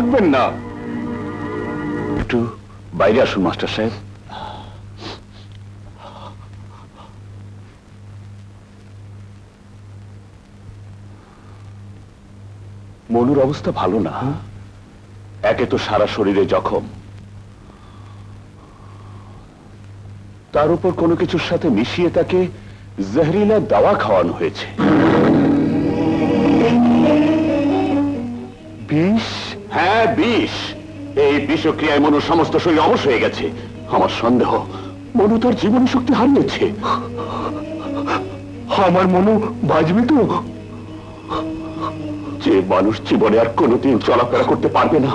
থাকবেন না। একটু বাইরে আসুন, মাস্টার সাহেব। মনুর অবস্থা ভালো না একে তো সারা শরীরে জখম। তার উপর কোনো কিছুর সাথে মিশিয়ে তাকে জহরিলা দাওয়া খাওয়ানো হয়েছে। বিষ হ্যাঁ বিষ। এই বিষক্রিয়ায় মনুর সমস্ত শরীর অবশ হয়ে গেছে। আমার সন্দেহ, মনু তার জীবনী শক্তি হারিয়েছে। আমার মনু বাজবে তো? যে মানুষ জীবনে আর কোনোদিন চলাফেরা করতে পারবে না,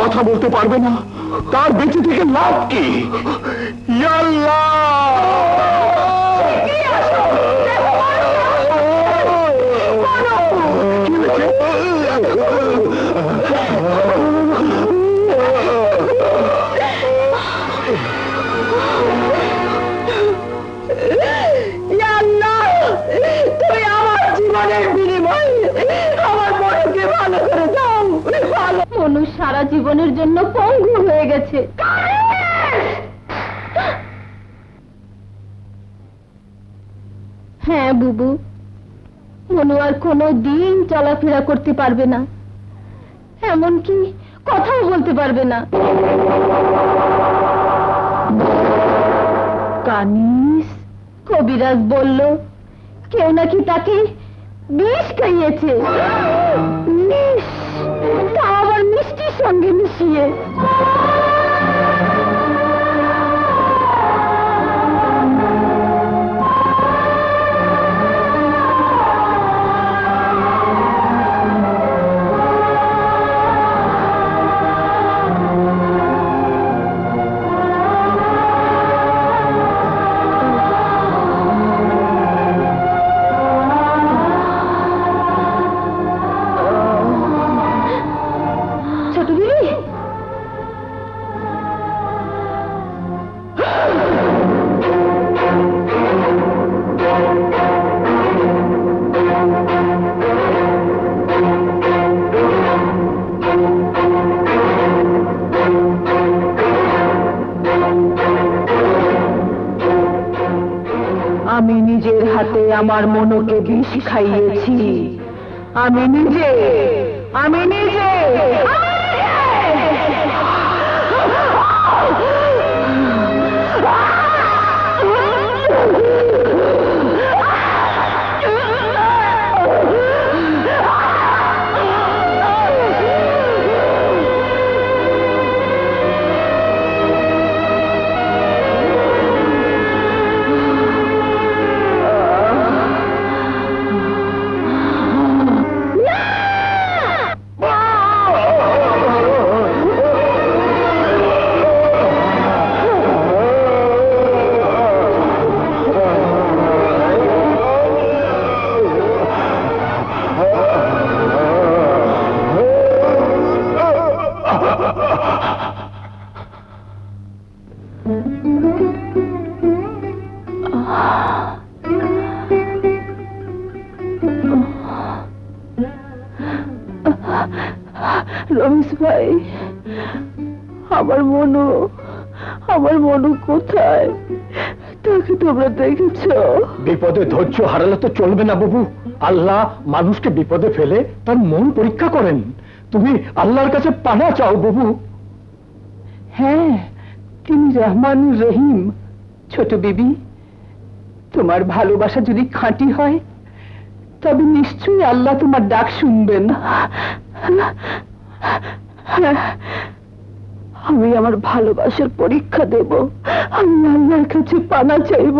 কথা বলতে পারবে না, তার বেঁচে থেকে লাভ কি? আল্লাহ জীবনের জন্য পঙ্গু হয়ে গেছে। হ্যাঁ বুবু। মনু আর কোনো দিন চলাফেরা করতে পারবে না। এমনকি কথাও বলতে পারবে না। কানিস, কবিরাজ বলল, কেউ নাকি তাকে বিষ খাইয়েছে। মিষ্টির সঙ্গে আমার মনকে বিষ খাইয়েছি। আমি নিজে আমি নিজে ভাই আমার মনু আমার মনু কোথায়? তাকে তোমরা দেখেছ? বিপদে ধৈর্য হারালে তো চলবে না বাবু। আল্লাহ মানুষকে বিপদে ফেলে তার মন পরীক্ষা করেন। তুমি আল্লাহর কাছে পানা চাও বাবু। হ্যাঁ তিনি রহমান রহিম। ছোট বেবি তোমার ভালোবাসা যদি খাঁটি হয় তবে নিশ্চয়ই আল্লাহ তোমার ডাক শুনবেন। আমি আমার ভালোবাসার পরীক্ষা দেব। আমি আল্লাহর কাছে পানা চাইব।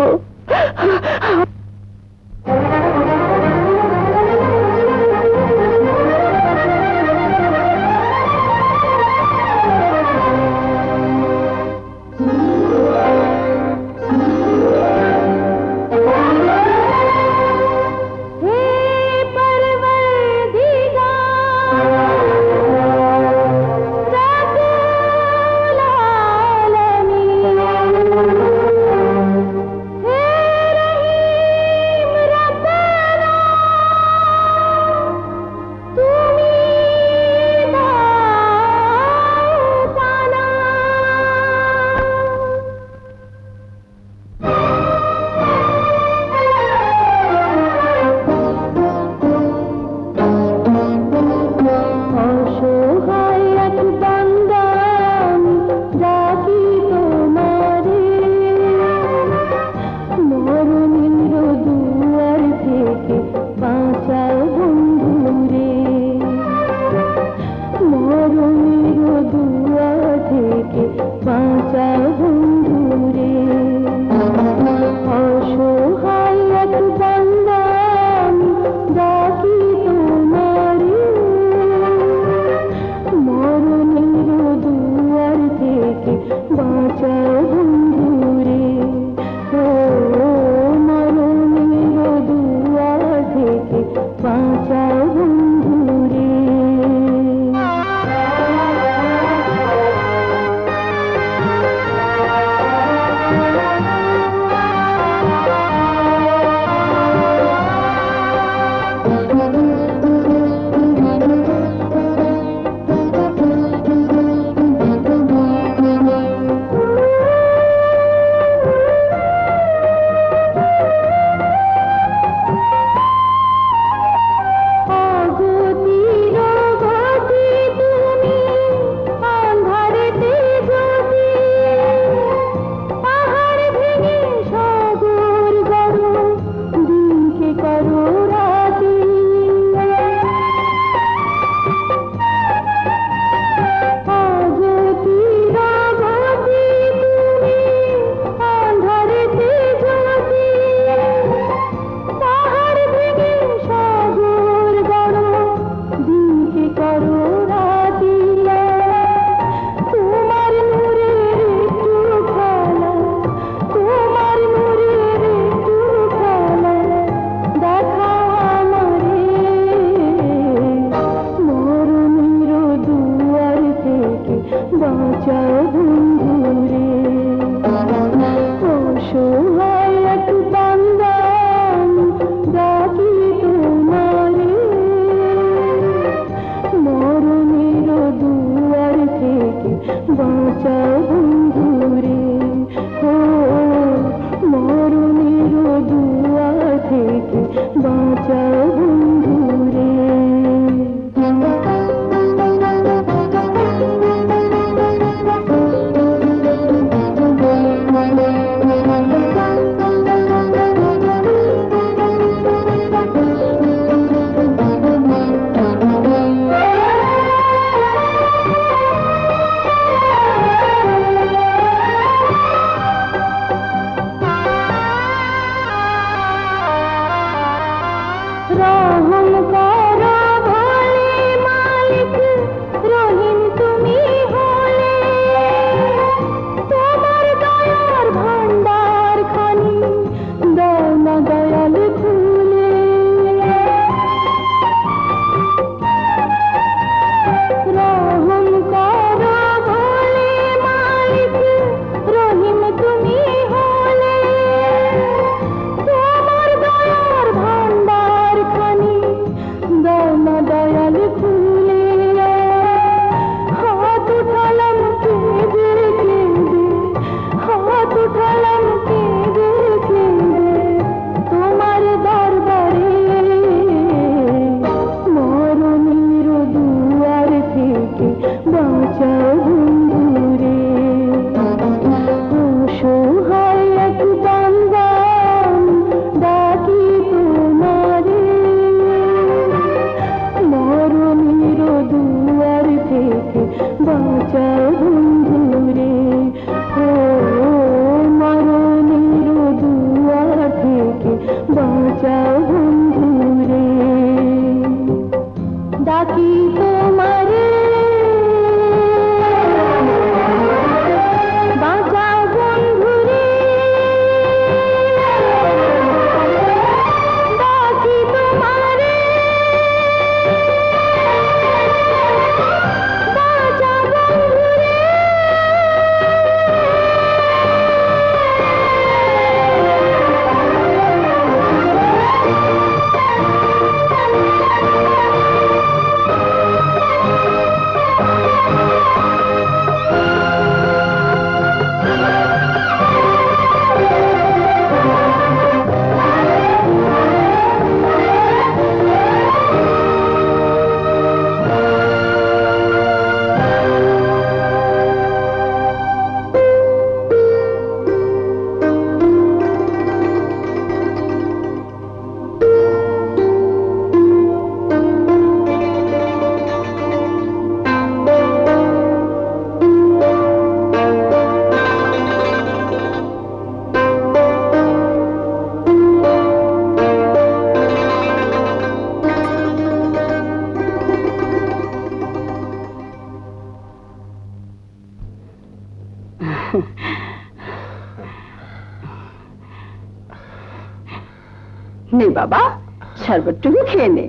শরবতটুকু খেয়ে নে।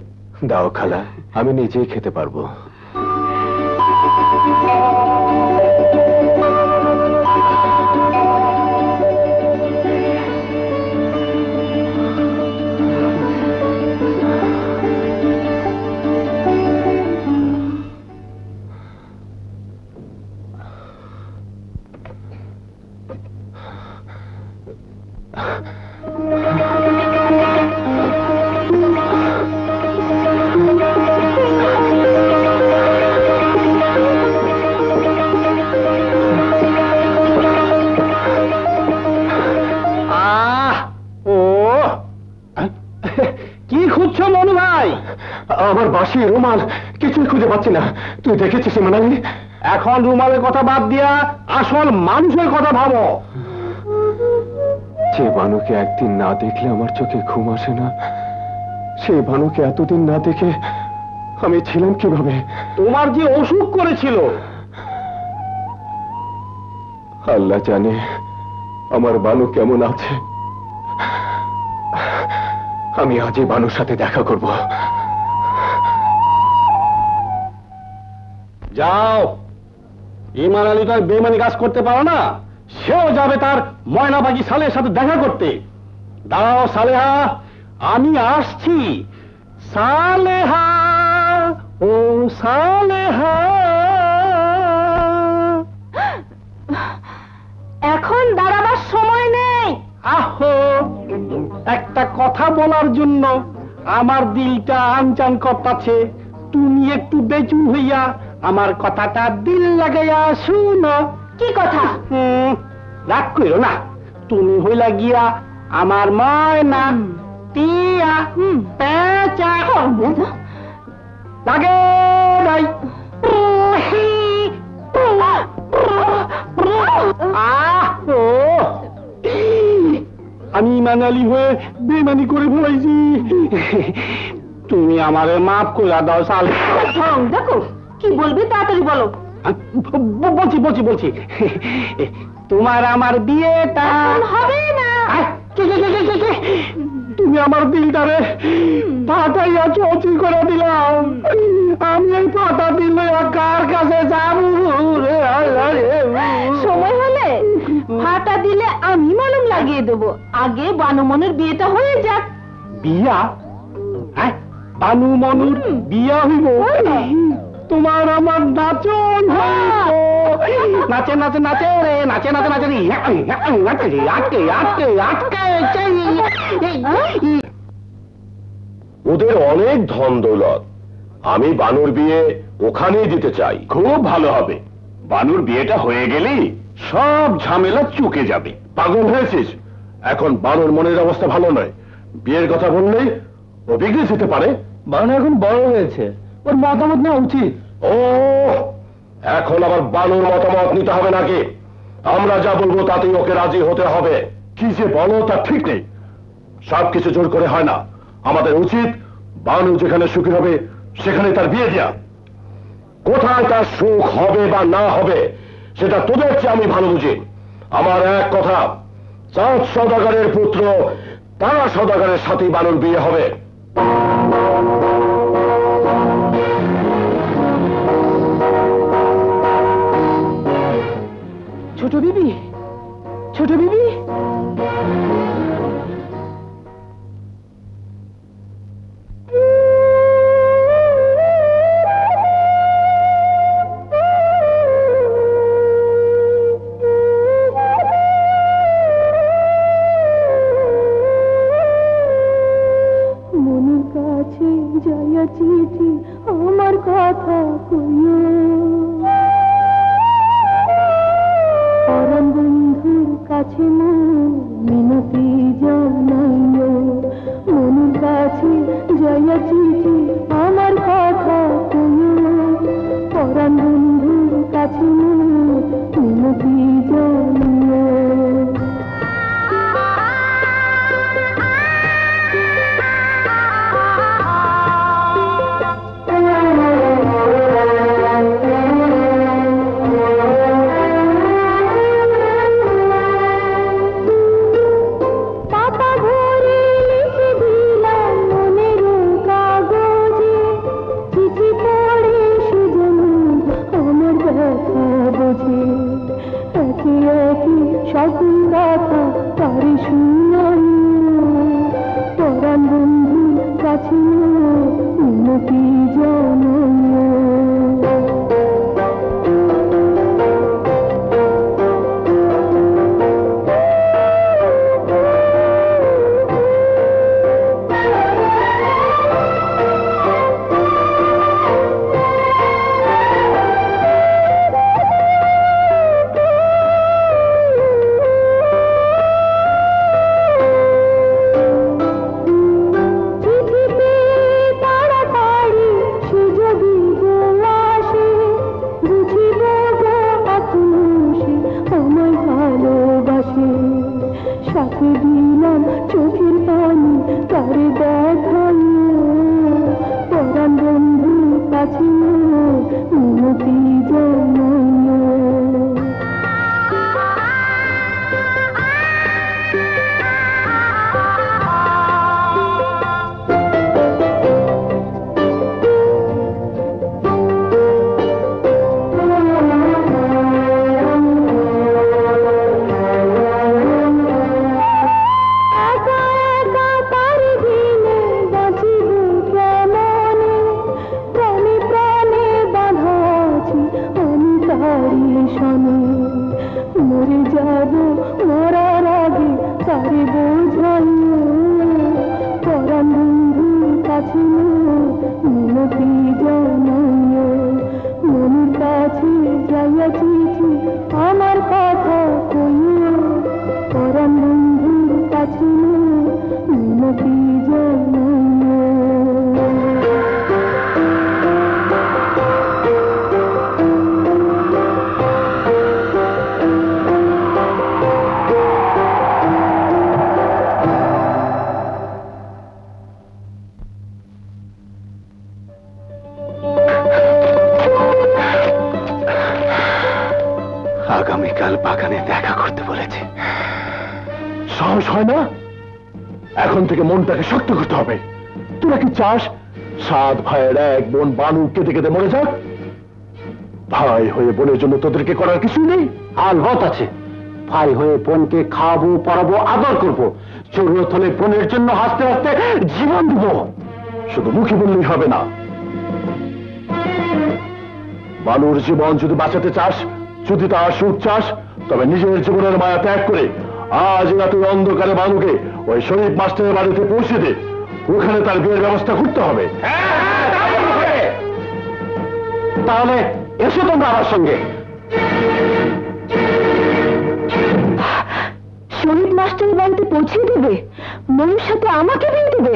দাও খালা আমি নিজেই খেতে পারব। রুমাল কিছুই খুঁজে পাচ্ছি না। তুই দেখেছিস মানালি এখন রুমালের কথা বাদ দিয়া আসল মানুষের কথা ভাবো। যে বানুকে একদিন না দেখলে আমার চোখে ঘুম আসে না সেই বানুকে এতদিন না দেখে আমি ছিলাম কীভাবে? তোমার যে অসুখ করেছিল। আল্লাহ জানে আমার বানু কেমন আছে। আমি আজই বানুর সাথে দেখা করব। যাও। ইমান আলী তার বেমানি কাজ করতে পারো না সেও যাবে তার ময়না পাখি সালের সাথে দেখা করতে। দাঁড়াও সালেহা আমি আসছি। সালেহা ও সালেহা। এখন দাঁড়াবার সময় নেই। আহো একটা কথা বলার জন্য আমার দিলটা আনচান করতাছে। তুমি একটু বেচুন হইয়া আমার কথাটা দিল লাগাইয়া শুনো। কি কথা? রাগ করো না। তুমি হইলা গিয়া আমার ময়না টিয়া পেঁচা লাগে নাই। আহ, ও। আমি মানালি হয়ে বেমানি করে ফেলাইছি তুমি আমারে মাফ করে দাও সাল। দেখো। কি বলবি তাড়াতাড়ি বলো। বলছি বলছি বলছি। তোমার আমার বিয়েটা হবে না? তুমি আমার দিলটারে ফাটাইয়া চৌচি করে দিলাম। আমি এই ফাটা দিল কার কাছে যাব সময় হলে ফাটা দিলে আমি মলম লাগিয়ে দেবো। আগে বানুমনের বিয়েটা হয়ে যাক। বিয়া? আয়, বানু মনুর বিয়া হইব। তোমার আমার নাচন নাচে নাচে নাচে রে নাচে নাচে নাচে ইয়া, ইয়া, আটকে আটকে আটকে ওদের অনেক ধন দৌলত। আমি বানুর বিয়ে ওখানেই দিতে চাই। খুব ভালো হবে। বানুর বিয়েটা হয়ে গেলেই সব ঝামেলা চুকে যাবে। পাগল হয়েছিস? এখন বানুর মনের অবস্থা ভালো নয়। বিয়ের কথা বললেই ও বিগড়ে যেতে পারে। বানু এখন বড় হয়েছে। ওর মতামত নেওয়া উচিত। ও এখন আবার বানুর মতামত নিতে হবে নাকি? আমরা যা বলব তাতেই ওকে রাজি হতে হবে। কি যে বলো তা ঠিক নেই। সব কিছু জোর করে হয় না। আমাদের উচিত বানু যেখানে সুখী হবে, সেখানে তার বিয়ে দেয়া। কোথায় তার সুখ হবে বা না হবে, সেটা তোদের চেয়ে আমি ভালো বুঝি। আমার এক কথা, চাঁদ সদাগরের পুত্র তারা সদাগরের সাথেই বানুর বিয়ে হবে। ছোট বিবি জন্য তোদেরকে করার কিছু নেই। আলবত আছে। ভাই হয়ে বোনকে খাওয়াবো পড়াবো আদর করব। জরুরত হলে বোনের জন্য হাসতে হাসতে জীবন দেবো। শুধু মুখে বললেই হবে না। বানুর জীবন যদি বাঁচাতে চাস যদি তার সুখ চাস তবে নিজের জীবনের মায়া ত্যাগ করে আজ রাতে অন্ধকারে বানুকে ওই শরীফ মাস্টারের বাড়িতে পৌঁছে দে। ওখানে তার বিয়ের ব্যবস্থা করতে হবে। তাহলে এসো তোমরা আমার সঙ্গে। শহীদ মাস্টার বাড়িতে পৌঁছে দেবে? মনুর সাথে আমাকে দিয়ে দেবে?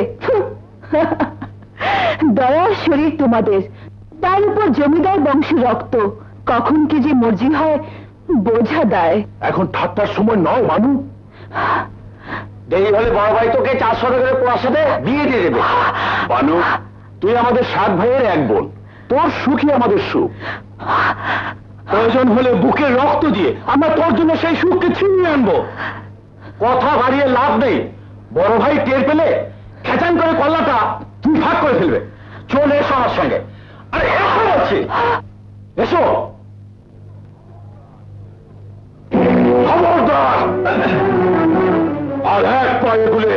দয়ার শরীর তোমাদের। তার উপর জমিদার বংশের রক্ত। কখন কি যে মর্জি হয় বোঝা দেয়। এখন ঠাট্টার সময় নয় বানু দেরি হলে বড় ভাই তোকে চারশো টাকার পোয়ার সাথে বিয়ে দিয়ে দেবে। বানু তুই আমাদের সাত ভাইয়ের এক বোন। তোর সুখই আমাদের সুখ। প্রয়োজন হলে বুকের রক্ত দিয়ে আমরা তোর জন্য সেই সুখকে ছিনিয়ে আনব। কথা বাড়িয়ে লাভ নেই। বড় ভাই টের পেলে খেচান করে কল্লাটা তুই ভাগ করে ফেলবে। চলে এসো আমার সঙ্গে। আরে এসো বলছি এসো। আর এক পায়ে গুলে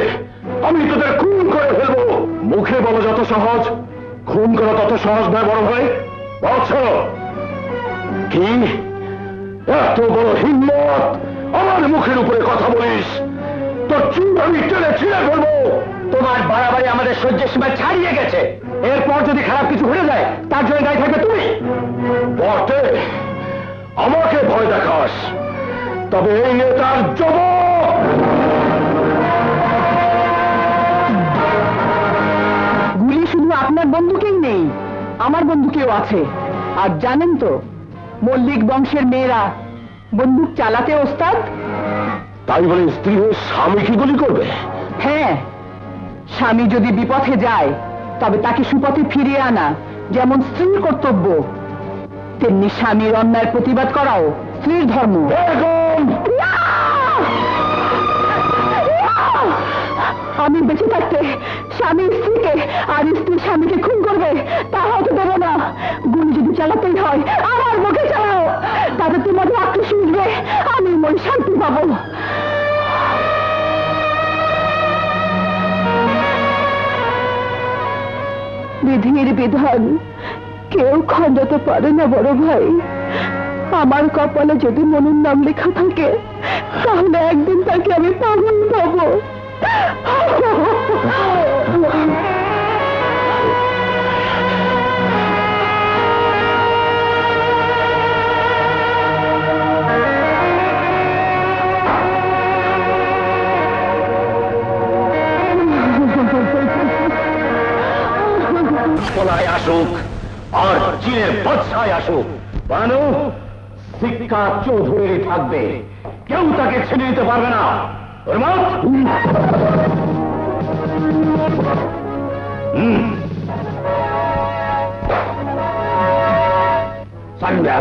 আমি তোদের খুন করে ফেলব। মুখে বলা যত সহজ। খুন করা তত সহজ নয়, বড় ভাই। বলছ? কি? এত বড় হিম্মত আমার মুখের উপরে কথা বলিস। তোর চুল আমি টেনে ছিঁড়ে ফেলব। তোমার বাড়াবাড়ি আমাদের সহ্যের সীমা ছাড়িয়ে গেছে। এরপর যদি খারাপ কিছু হয়ে যায়, তার জন্য দায়ী থাকবে তুমি। বটে আমাকে ভয় দেখাস। তবে এই নেতার জবাব শুধু আপনার বন্ধুকেই নেই। আমার বন্ধুকেও আছে। আর জানেন তো মল্লিক বংশের মেয়েরা বন্দুক চালাতে ওস্তাদ? তাই বলে স্ত্রী হয়ে স্বামীকে গুলি করবে? হ্যাঁ স্বামী যদি বিপথে যায় তবে তাকে সুপথে ফিরিয়ে আনা যেমন স্ত্রীর কর্তব্য। তেমনি স্বামীর অন্যায় প্রতিবাদ করাও স্ত্রীর ধর্ম। আমি বেঁচে থাকতে স্বামী স্ত্রীকে আর স্ত্রী স্বামীকে খুন করবে, তা হতে দেবো না। গুলি যদি চালাতেই হয়, আমার মুখে চালাও। তাতে তোমাদের আক্রোশ মিলবে আমি মন শান্তি পাবো। বিধির বিধান কেউ খণ্ডাতে পারে না, বড় ভাই। আমার কপালে যদি মনুর নাম লেখা থাকে, তাহলে একদিন তাকে আমি পাগল পাবো পলায় আসুক আর চীনের বৎসায় আসুক। বানু, শিক্ষা চৌধুরী থাকবে। কেউ তাকে ছেড়ে দিতে পারবে না।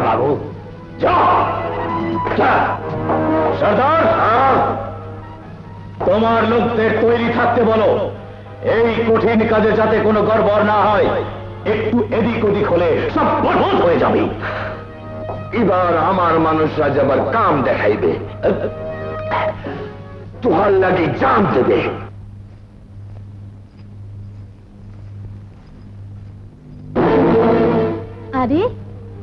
বাবু যা যা। সর্দার তোমার লোকদের তৈরি থাকতে বলো। এই কঠিন কাজে যাতে কোনো গড়বড় না হয়, একটু এদিক ওদিক হলে সব বরবাদ হয়ে যাবে। এবার আমার মানুষরা যাবার কাম দেখাইবে তোহার লাগে জান দেবে। আরে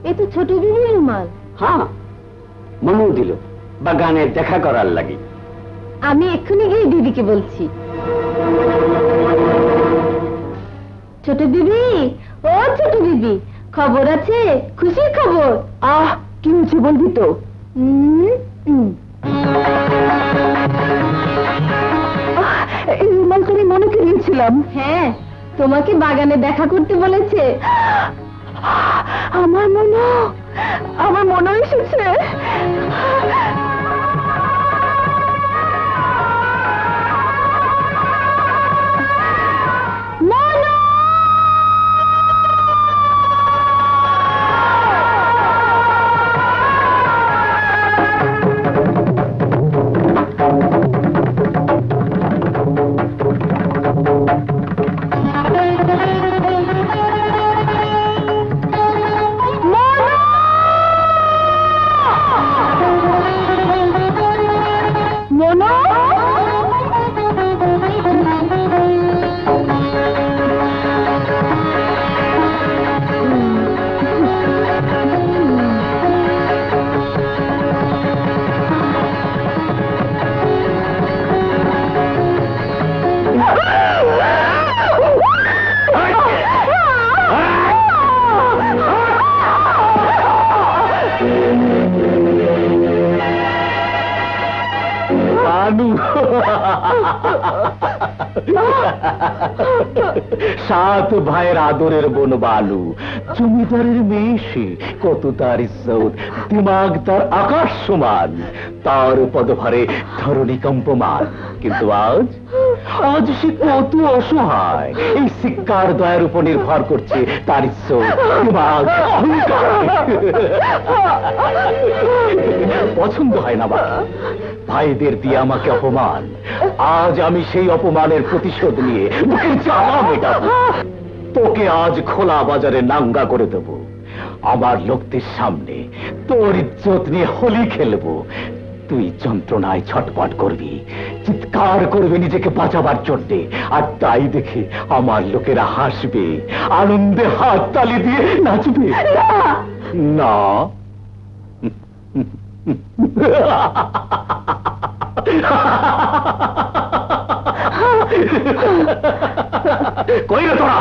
এ তো ছোট বিবির রুমাল হ্যাঁ মনু দিল বাগানে দেখা করার লাগি। আমি এক্ষুনি গিয়ে দিদিকে বলছি। ছোট দিদি ও ছোট দিদি খবর আছে? খুশির খবর? আহ কি হয়েছে বলবি তো? উম, উম। এই রুমাল আমি মনে করিয়েছিলাম হ্যাঁ তোমাকে বাগানে দেখা করতে বলেছে। আমার মনে আমার মনে এসেছে। সাত ভাইয়ের আদরের বোন বালু জমিদারের মেয়ে সে, কত তার ইজ্জত, দিমাগ তার আকাশ সমান, তার পদভারে ধরণী কম্পমান। কিন্তু আজ আজ সে কত অসহায়। এই শিক্ষার দয়ার উপর নির্ভর করছে তার পছন্দ হয় না বাবা। ভাইদের দিয়ে আমাকে অপমান। আজ আমি সেই অপমানের প্রতিশোধ নিয়ে বুকের জ্বালা মেটাবো। তোকে আজ খোলা বাজারে নাঙ্গা করে দেব। আমার লোকদের সামনে তোর ইজ্জত নিয়ে হোলি খেলব। তুই যন্ত্রণায় ছটপট করবি চিৎকার করবে নিজেকে বাঁচাবার জন্যে আর তাই দেখে আমার লোকেরা হাসবে আনন্দে হাত তালি দিয়ে নাচবে। না। কই রে তোরা?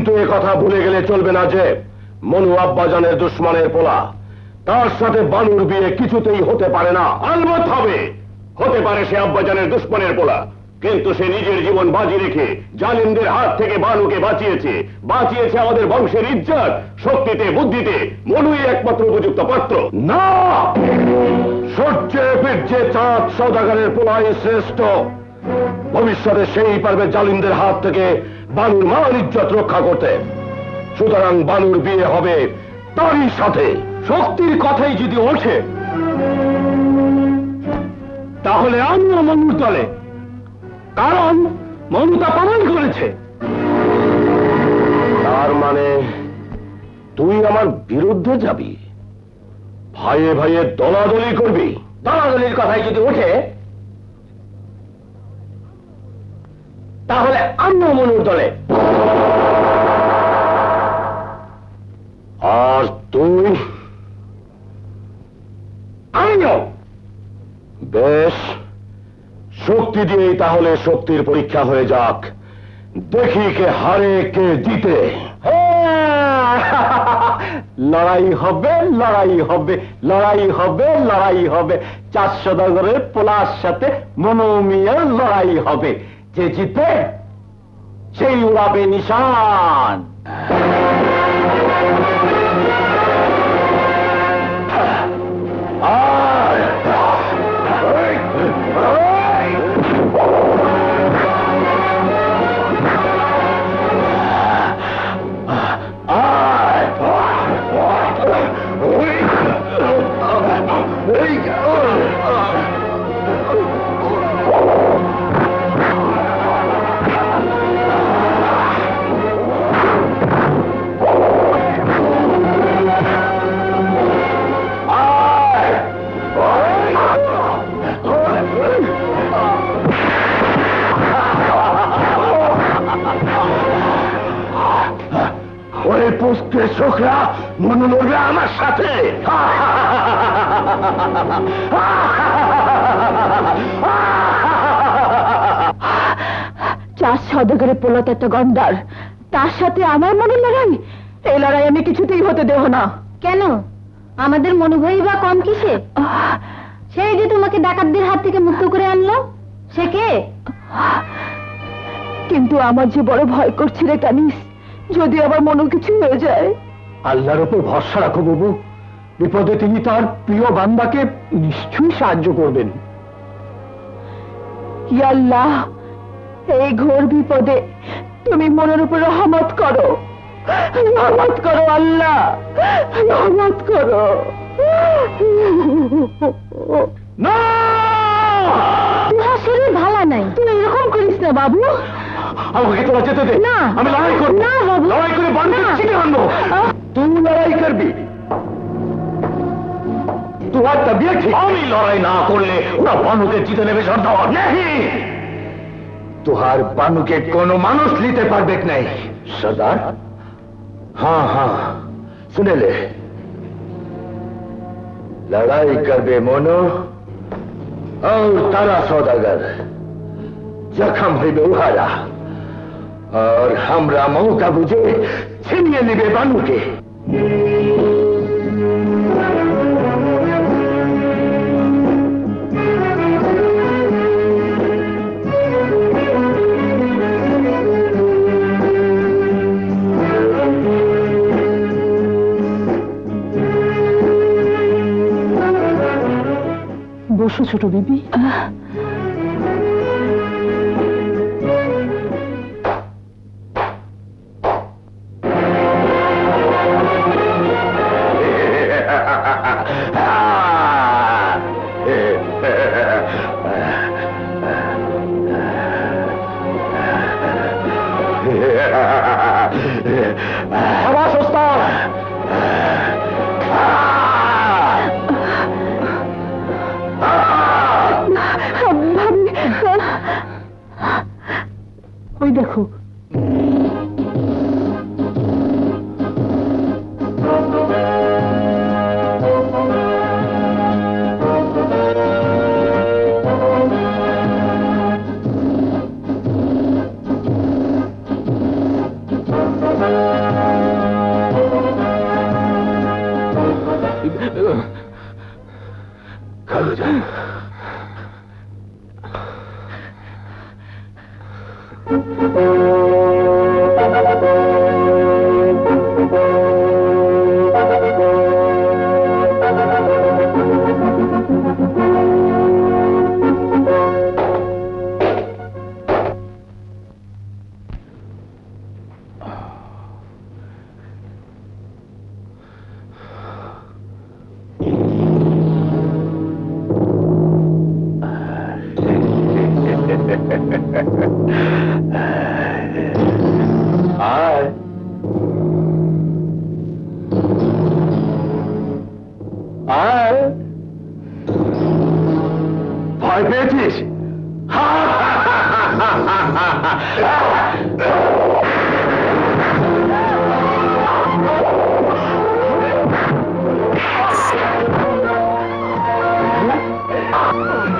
কিন্তু এ কথা ভুলে গেলে চলবে না যে, মনু আব্বাজানের দুশ্মনের পোলা। তার সাথে বানুর বিয়ে কিছুতেই হতে পারে না। আলবত হবে। হতে পারে সে আব্বাজানের দুশ্মনের পোলা। কিন্তু সে নিজের জীবন বাজি রেখে জালিমদের হাত থেকে বানুকে বাঁচিয়েছে। বাঁচিয়েছে আমাদের বংশের ইজ্জত, শক্তিতে, বুদ্ধিতে। মনুই একমাত্র উপযুক্ত পাত্র। না! সূর্যে বীর্যে চাঁদ, সৌদাগরের পোলাই শ্রেষ্ঠ। ভবিষ্যতে সেই পারবে জালিমদের হাত থেকে বানুর মান ইজ্জত রক্ষা করতে। সুতরাং বানুর বিয়ে হবে তারই সাথে। শক্তির কথাই যদি ওঠে, তাহলে আমিও মনুর দলে। কারণ মনু তা প্রমাণ করেছে। তার মানে তুই আমার বিরুদ্ধে যাবি। ভাইয়ে ভাইয়ে দলাদলি করবি। দলাদলির কথাই যদি ওঠে তুই আমিও বেশ। শক্তি দিয়েই তাহলে শক্তির পরীক্ষা হয়ে যাক। দেখি কে হারে, কে জিতে। লড়াই হবে লড়াই হবে লড়াই হবে লড়াই হবে। চার সদাগরের পোলার সাথে মনোমিয়ার লড়াই হবে। যে জিতে, সেই উড়াবে নিশান। ওই ছোকরা মনে লড়বে আমার সাথে। চার সদাগরের পোলত একটা গন্ডার তার সাথে আমার মনে লড়াই? এই লড়াই আমি কিছুতেই হতে দেব না। কেন? আমাদের মনোভয়ই বা কম কিসে সেই যে তোমাকে ডাকাতদের হাত থেকে মুক্ত করে আনলো সে কে? কিন্তু আমার যে বড় ভয় করছে রে কানিস যদি আবার মনে কিছু হয়ে যায়? আল্লাহর উপর ভরসা রাখো বাবু। বিপদে তিনি তার প্রিয় বান্দাকে নিশ্চয়ই সাহায্য করবেন। আল্লাহ এই ঘোর বিপদে তুমি মনের উপর রহমত করো। রহমত করো আল্লাহ রহমত করো। না! ভালো নাই। তুই এরকম করিস না বাবু। আমাকে তোরা যেতে দে না। আমি লড়াই করবো না, বাবু। লড়াই করে বান্দাকে না। ছিনে আনবো তুই লড়াই করবি তোমার তবিয়ত ঠিক আমি লড়াই না করলে ওরা বানুকে জিতে নেবে সর্দার नहीं तुहार बानु के कोनो मानुष लीते पारबे नहीं सरदार हाँ हाँ सुने ले लड़ाई करबे मोनो और तारा सौदागर जखम হইবে উহারা আর আমরা মমতা বুঝে ছিনিয়ে নেবে বানুকে। ছোট বিবি। আয়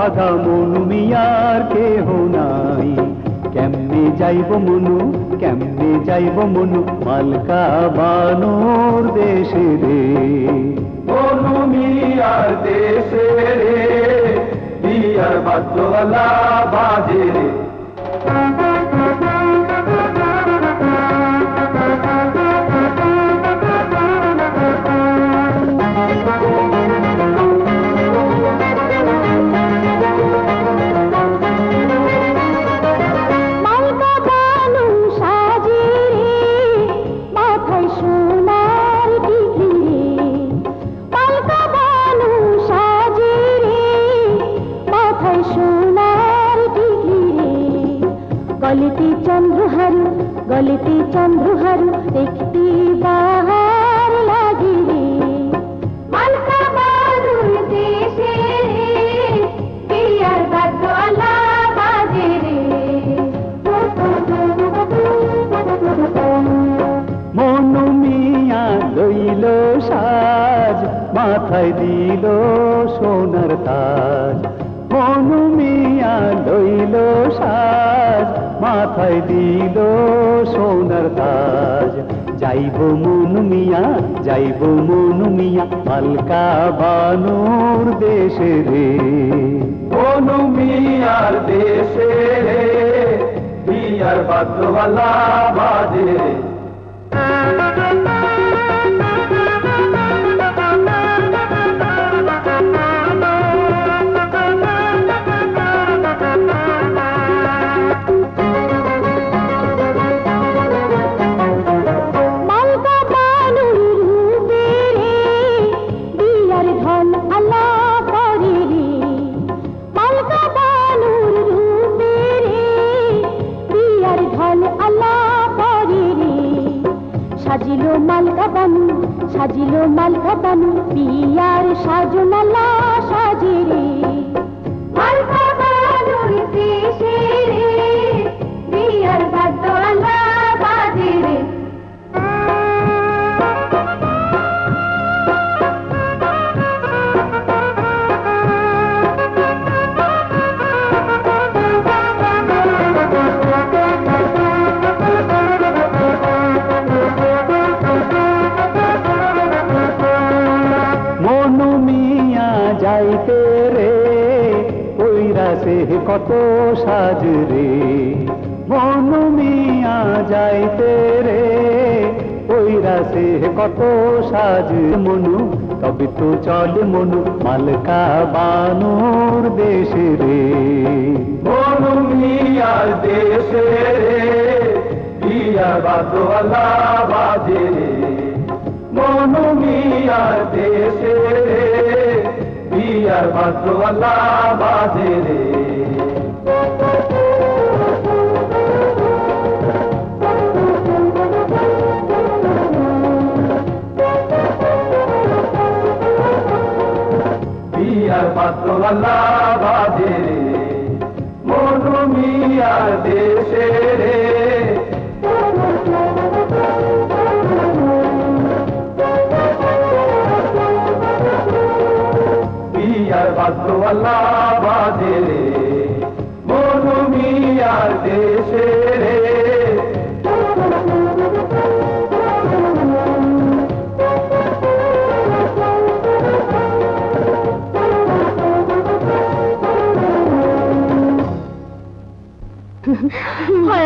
বাধা মনু মিয়ার কেহ নাই। কেমনে যাইব মনু, কেমনে যাইব মনু? মালকা বানোর দেশে রে। মনু মিয়ার দেশে রে বিয়ার বাদ্যওয়ালা دولا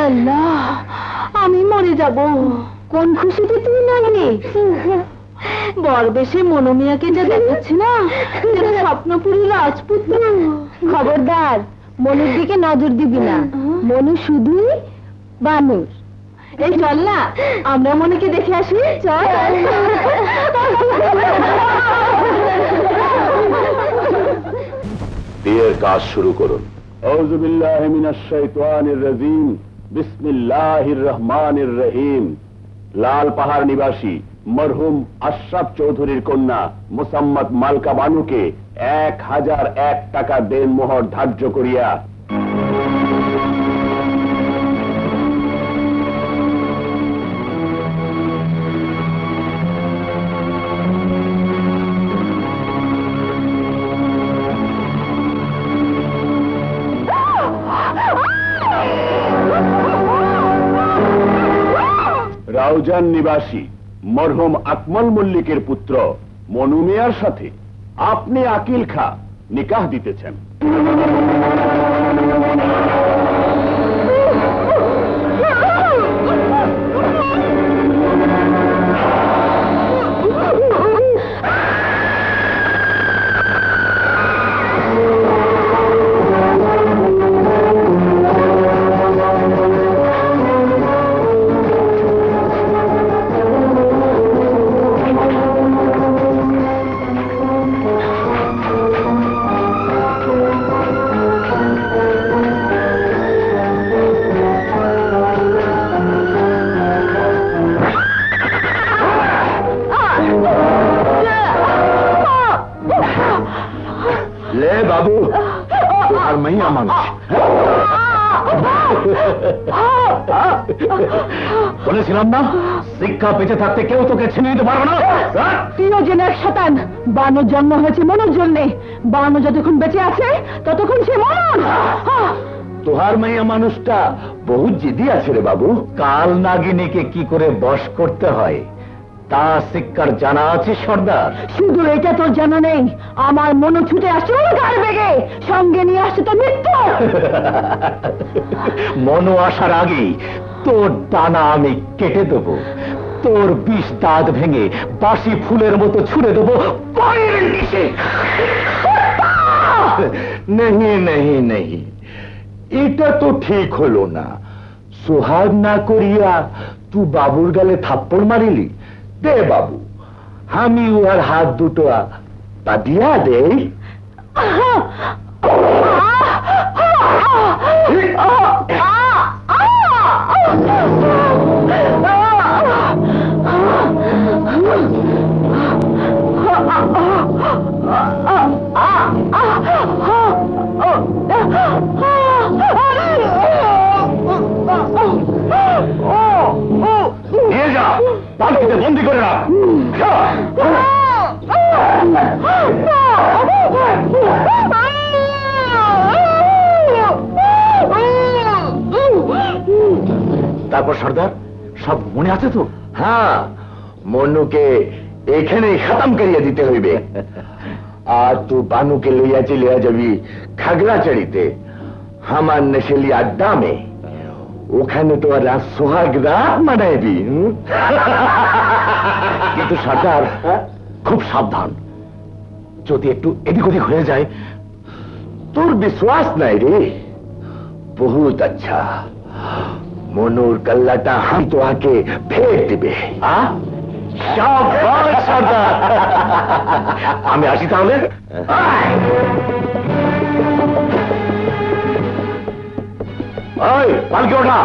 আল্লাহ আমি মরে যাব। কোন খুশিতে তুই লাগলি বরবেশে মনোমিয়াকে যা দেখাচ্ছি না যেন স্বপ্নপুরী রাজপুত্র। খবরদার মনুর দিকে নজর দিবি না। মনু শুধুই বানুর। এই চল না আমরা মনেকে দেখে আসি। চল। বিয়ের কাজ শুরু করুন। আউযু বিল্লাহি মিনাশ শাইতানির রাজিম। বিসমিল্লাহ রহমান রহিম। লাল পাহাড় নিবাসী মরহুম আশরাফ চৌধুরীর কন্যা মোসাম্মদ মালকা বানুকে এক হাজার এক টাকা দেন মোহর ধার্য করিয়া রাউজান নিবাসী মরহম আকমল মল্লিকের পুত্র মনুমিয়ার সাথে আপনি আকিল খা নিকাহ দিতেছেন। বানর জন্ম হয়েছে মনুর জন্যে। বানর যতক্ষণ বেঁচে আছে ততক্ষণ সে মনন তোহার মাইয়া মানুষটা বহু জিদি আছে রে বাবু। কাল নাগিনীকে কি করে বশ করতে হয় তা শিক্ষার জানা আছে সর্দার? শুধু এটা তোর জানা নেই আমার মনো ছুটে আসছে গাড়ি বেগে। সঙ্গে নিয়ে আসছে তো মৃত্যু। মনো আসার আগেই তোর ডানা আমি কেটে দেব। তোর বিষ দাঁত ভেঙে বাসি ফুলের মতো ছুড়ে দেবো এটা তো ঠিক হলো না। সোহাগ না করিয়া তুই বাবুর গালে থাপ্পড় মারিলি? দে বাবু আমি উহার হাত দুটো পাতিয়া দেই। আহা! আহা! তারপর সর্দার সব মনে আছে তো? হ্যাঁ মনুকে এখানেই খতম করিয়া দিতে হইবে। আর তু বানুকে লইয়া চলিয়া যাবি খাগড়াছড়িতে হামার নেশেলি আড্ডা মে ওখানে তো আর সোহাগ রাত মানাইবি কিন্তু সর্দার খুব সাবধান। যদি একটু এদিক ওদিক হয়ে যায়, তোর বিশ্বাস নাই রে। বহুত আচ্ছা। মনুর কল্লাটা হাম তোহাকে ফের দিবে? আমি আসি তাহলে। পালকি ওঠা।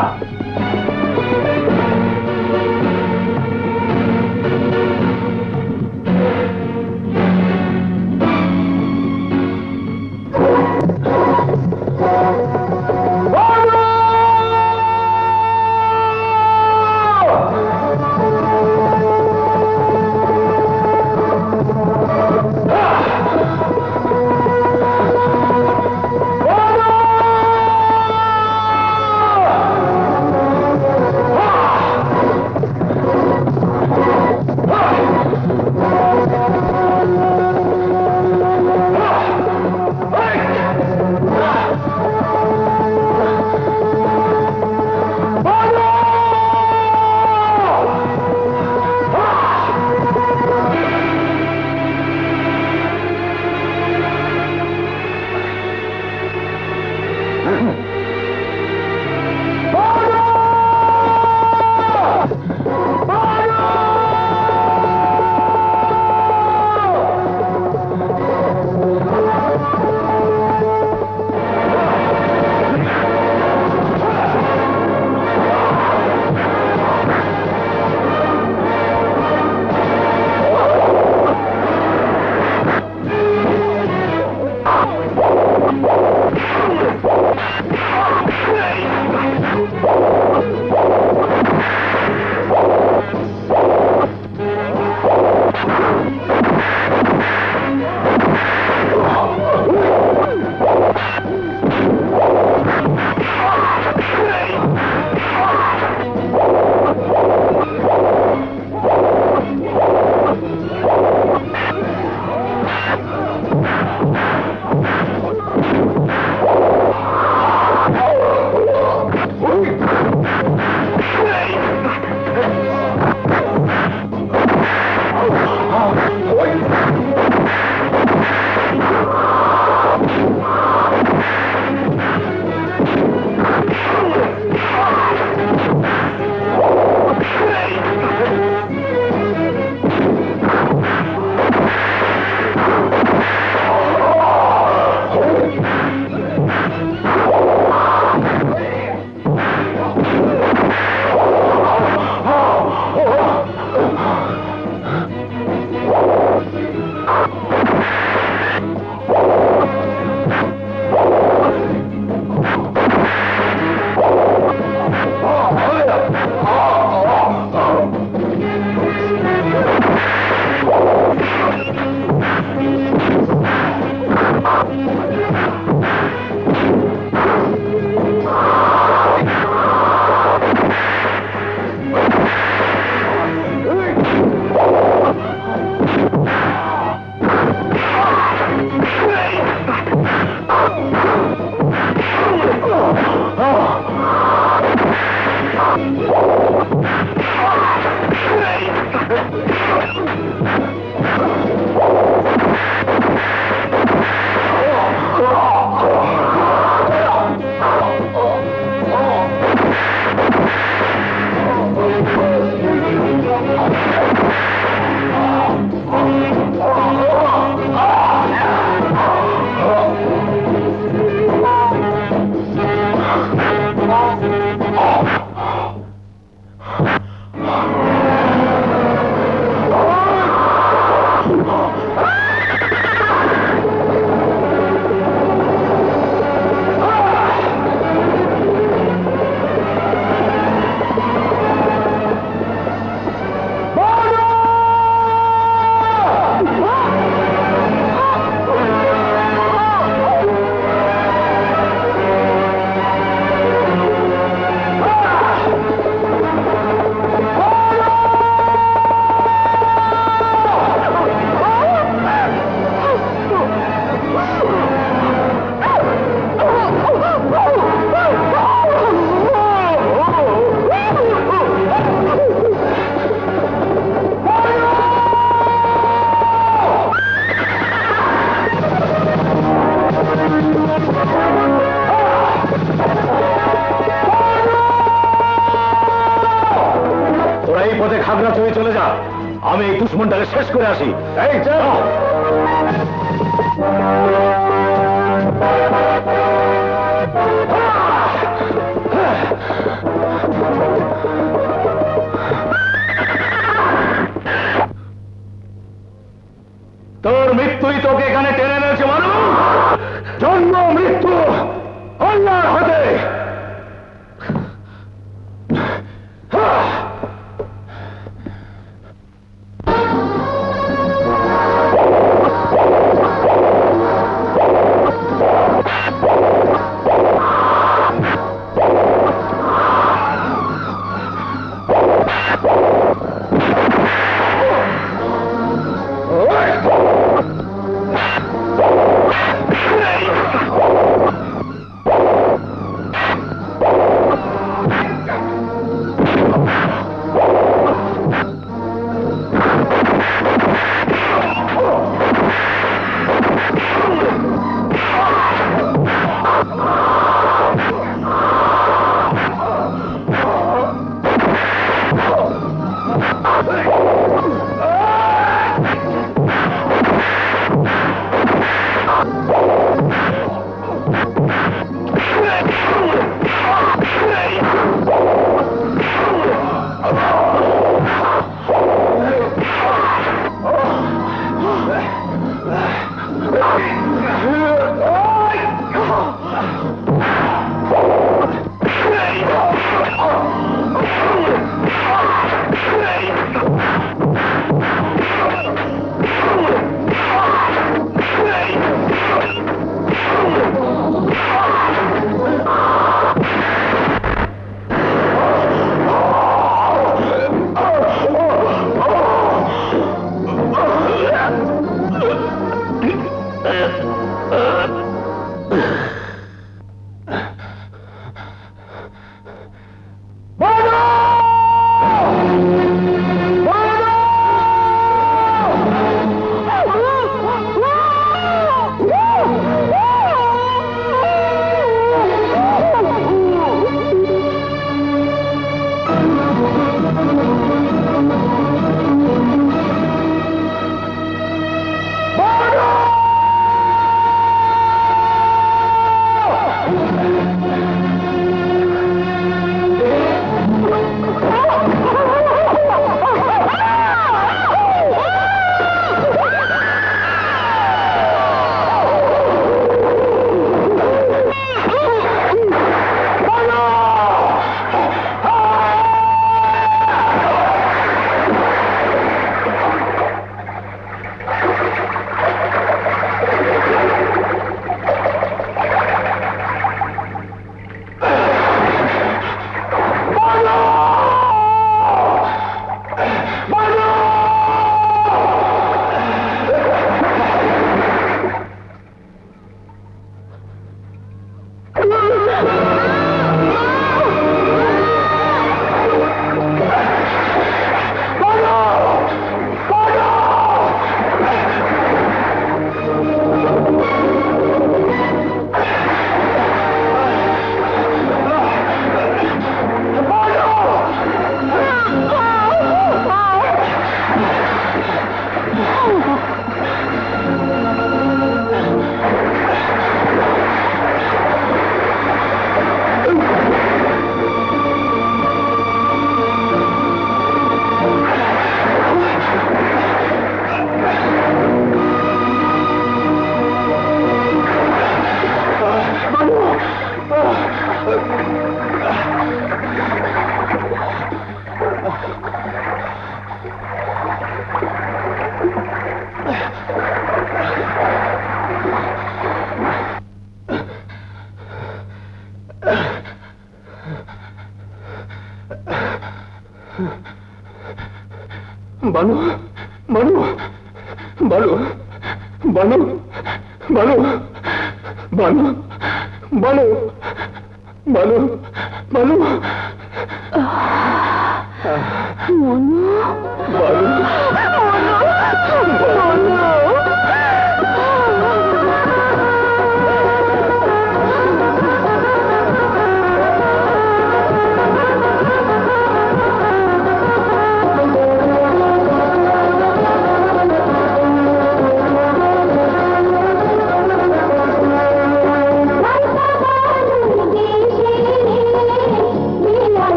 मानो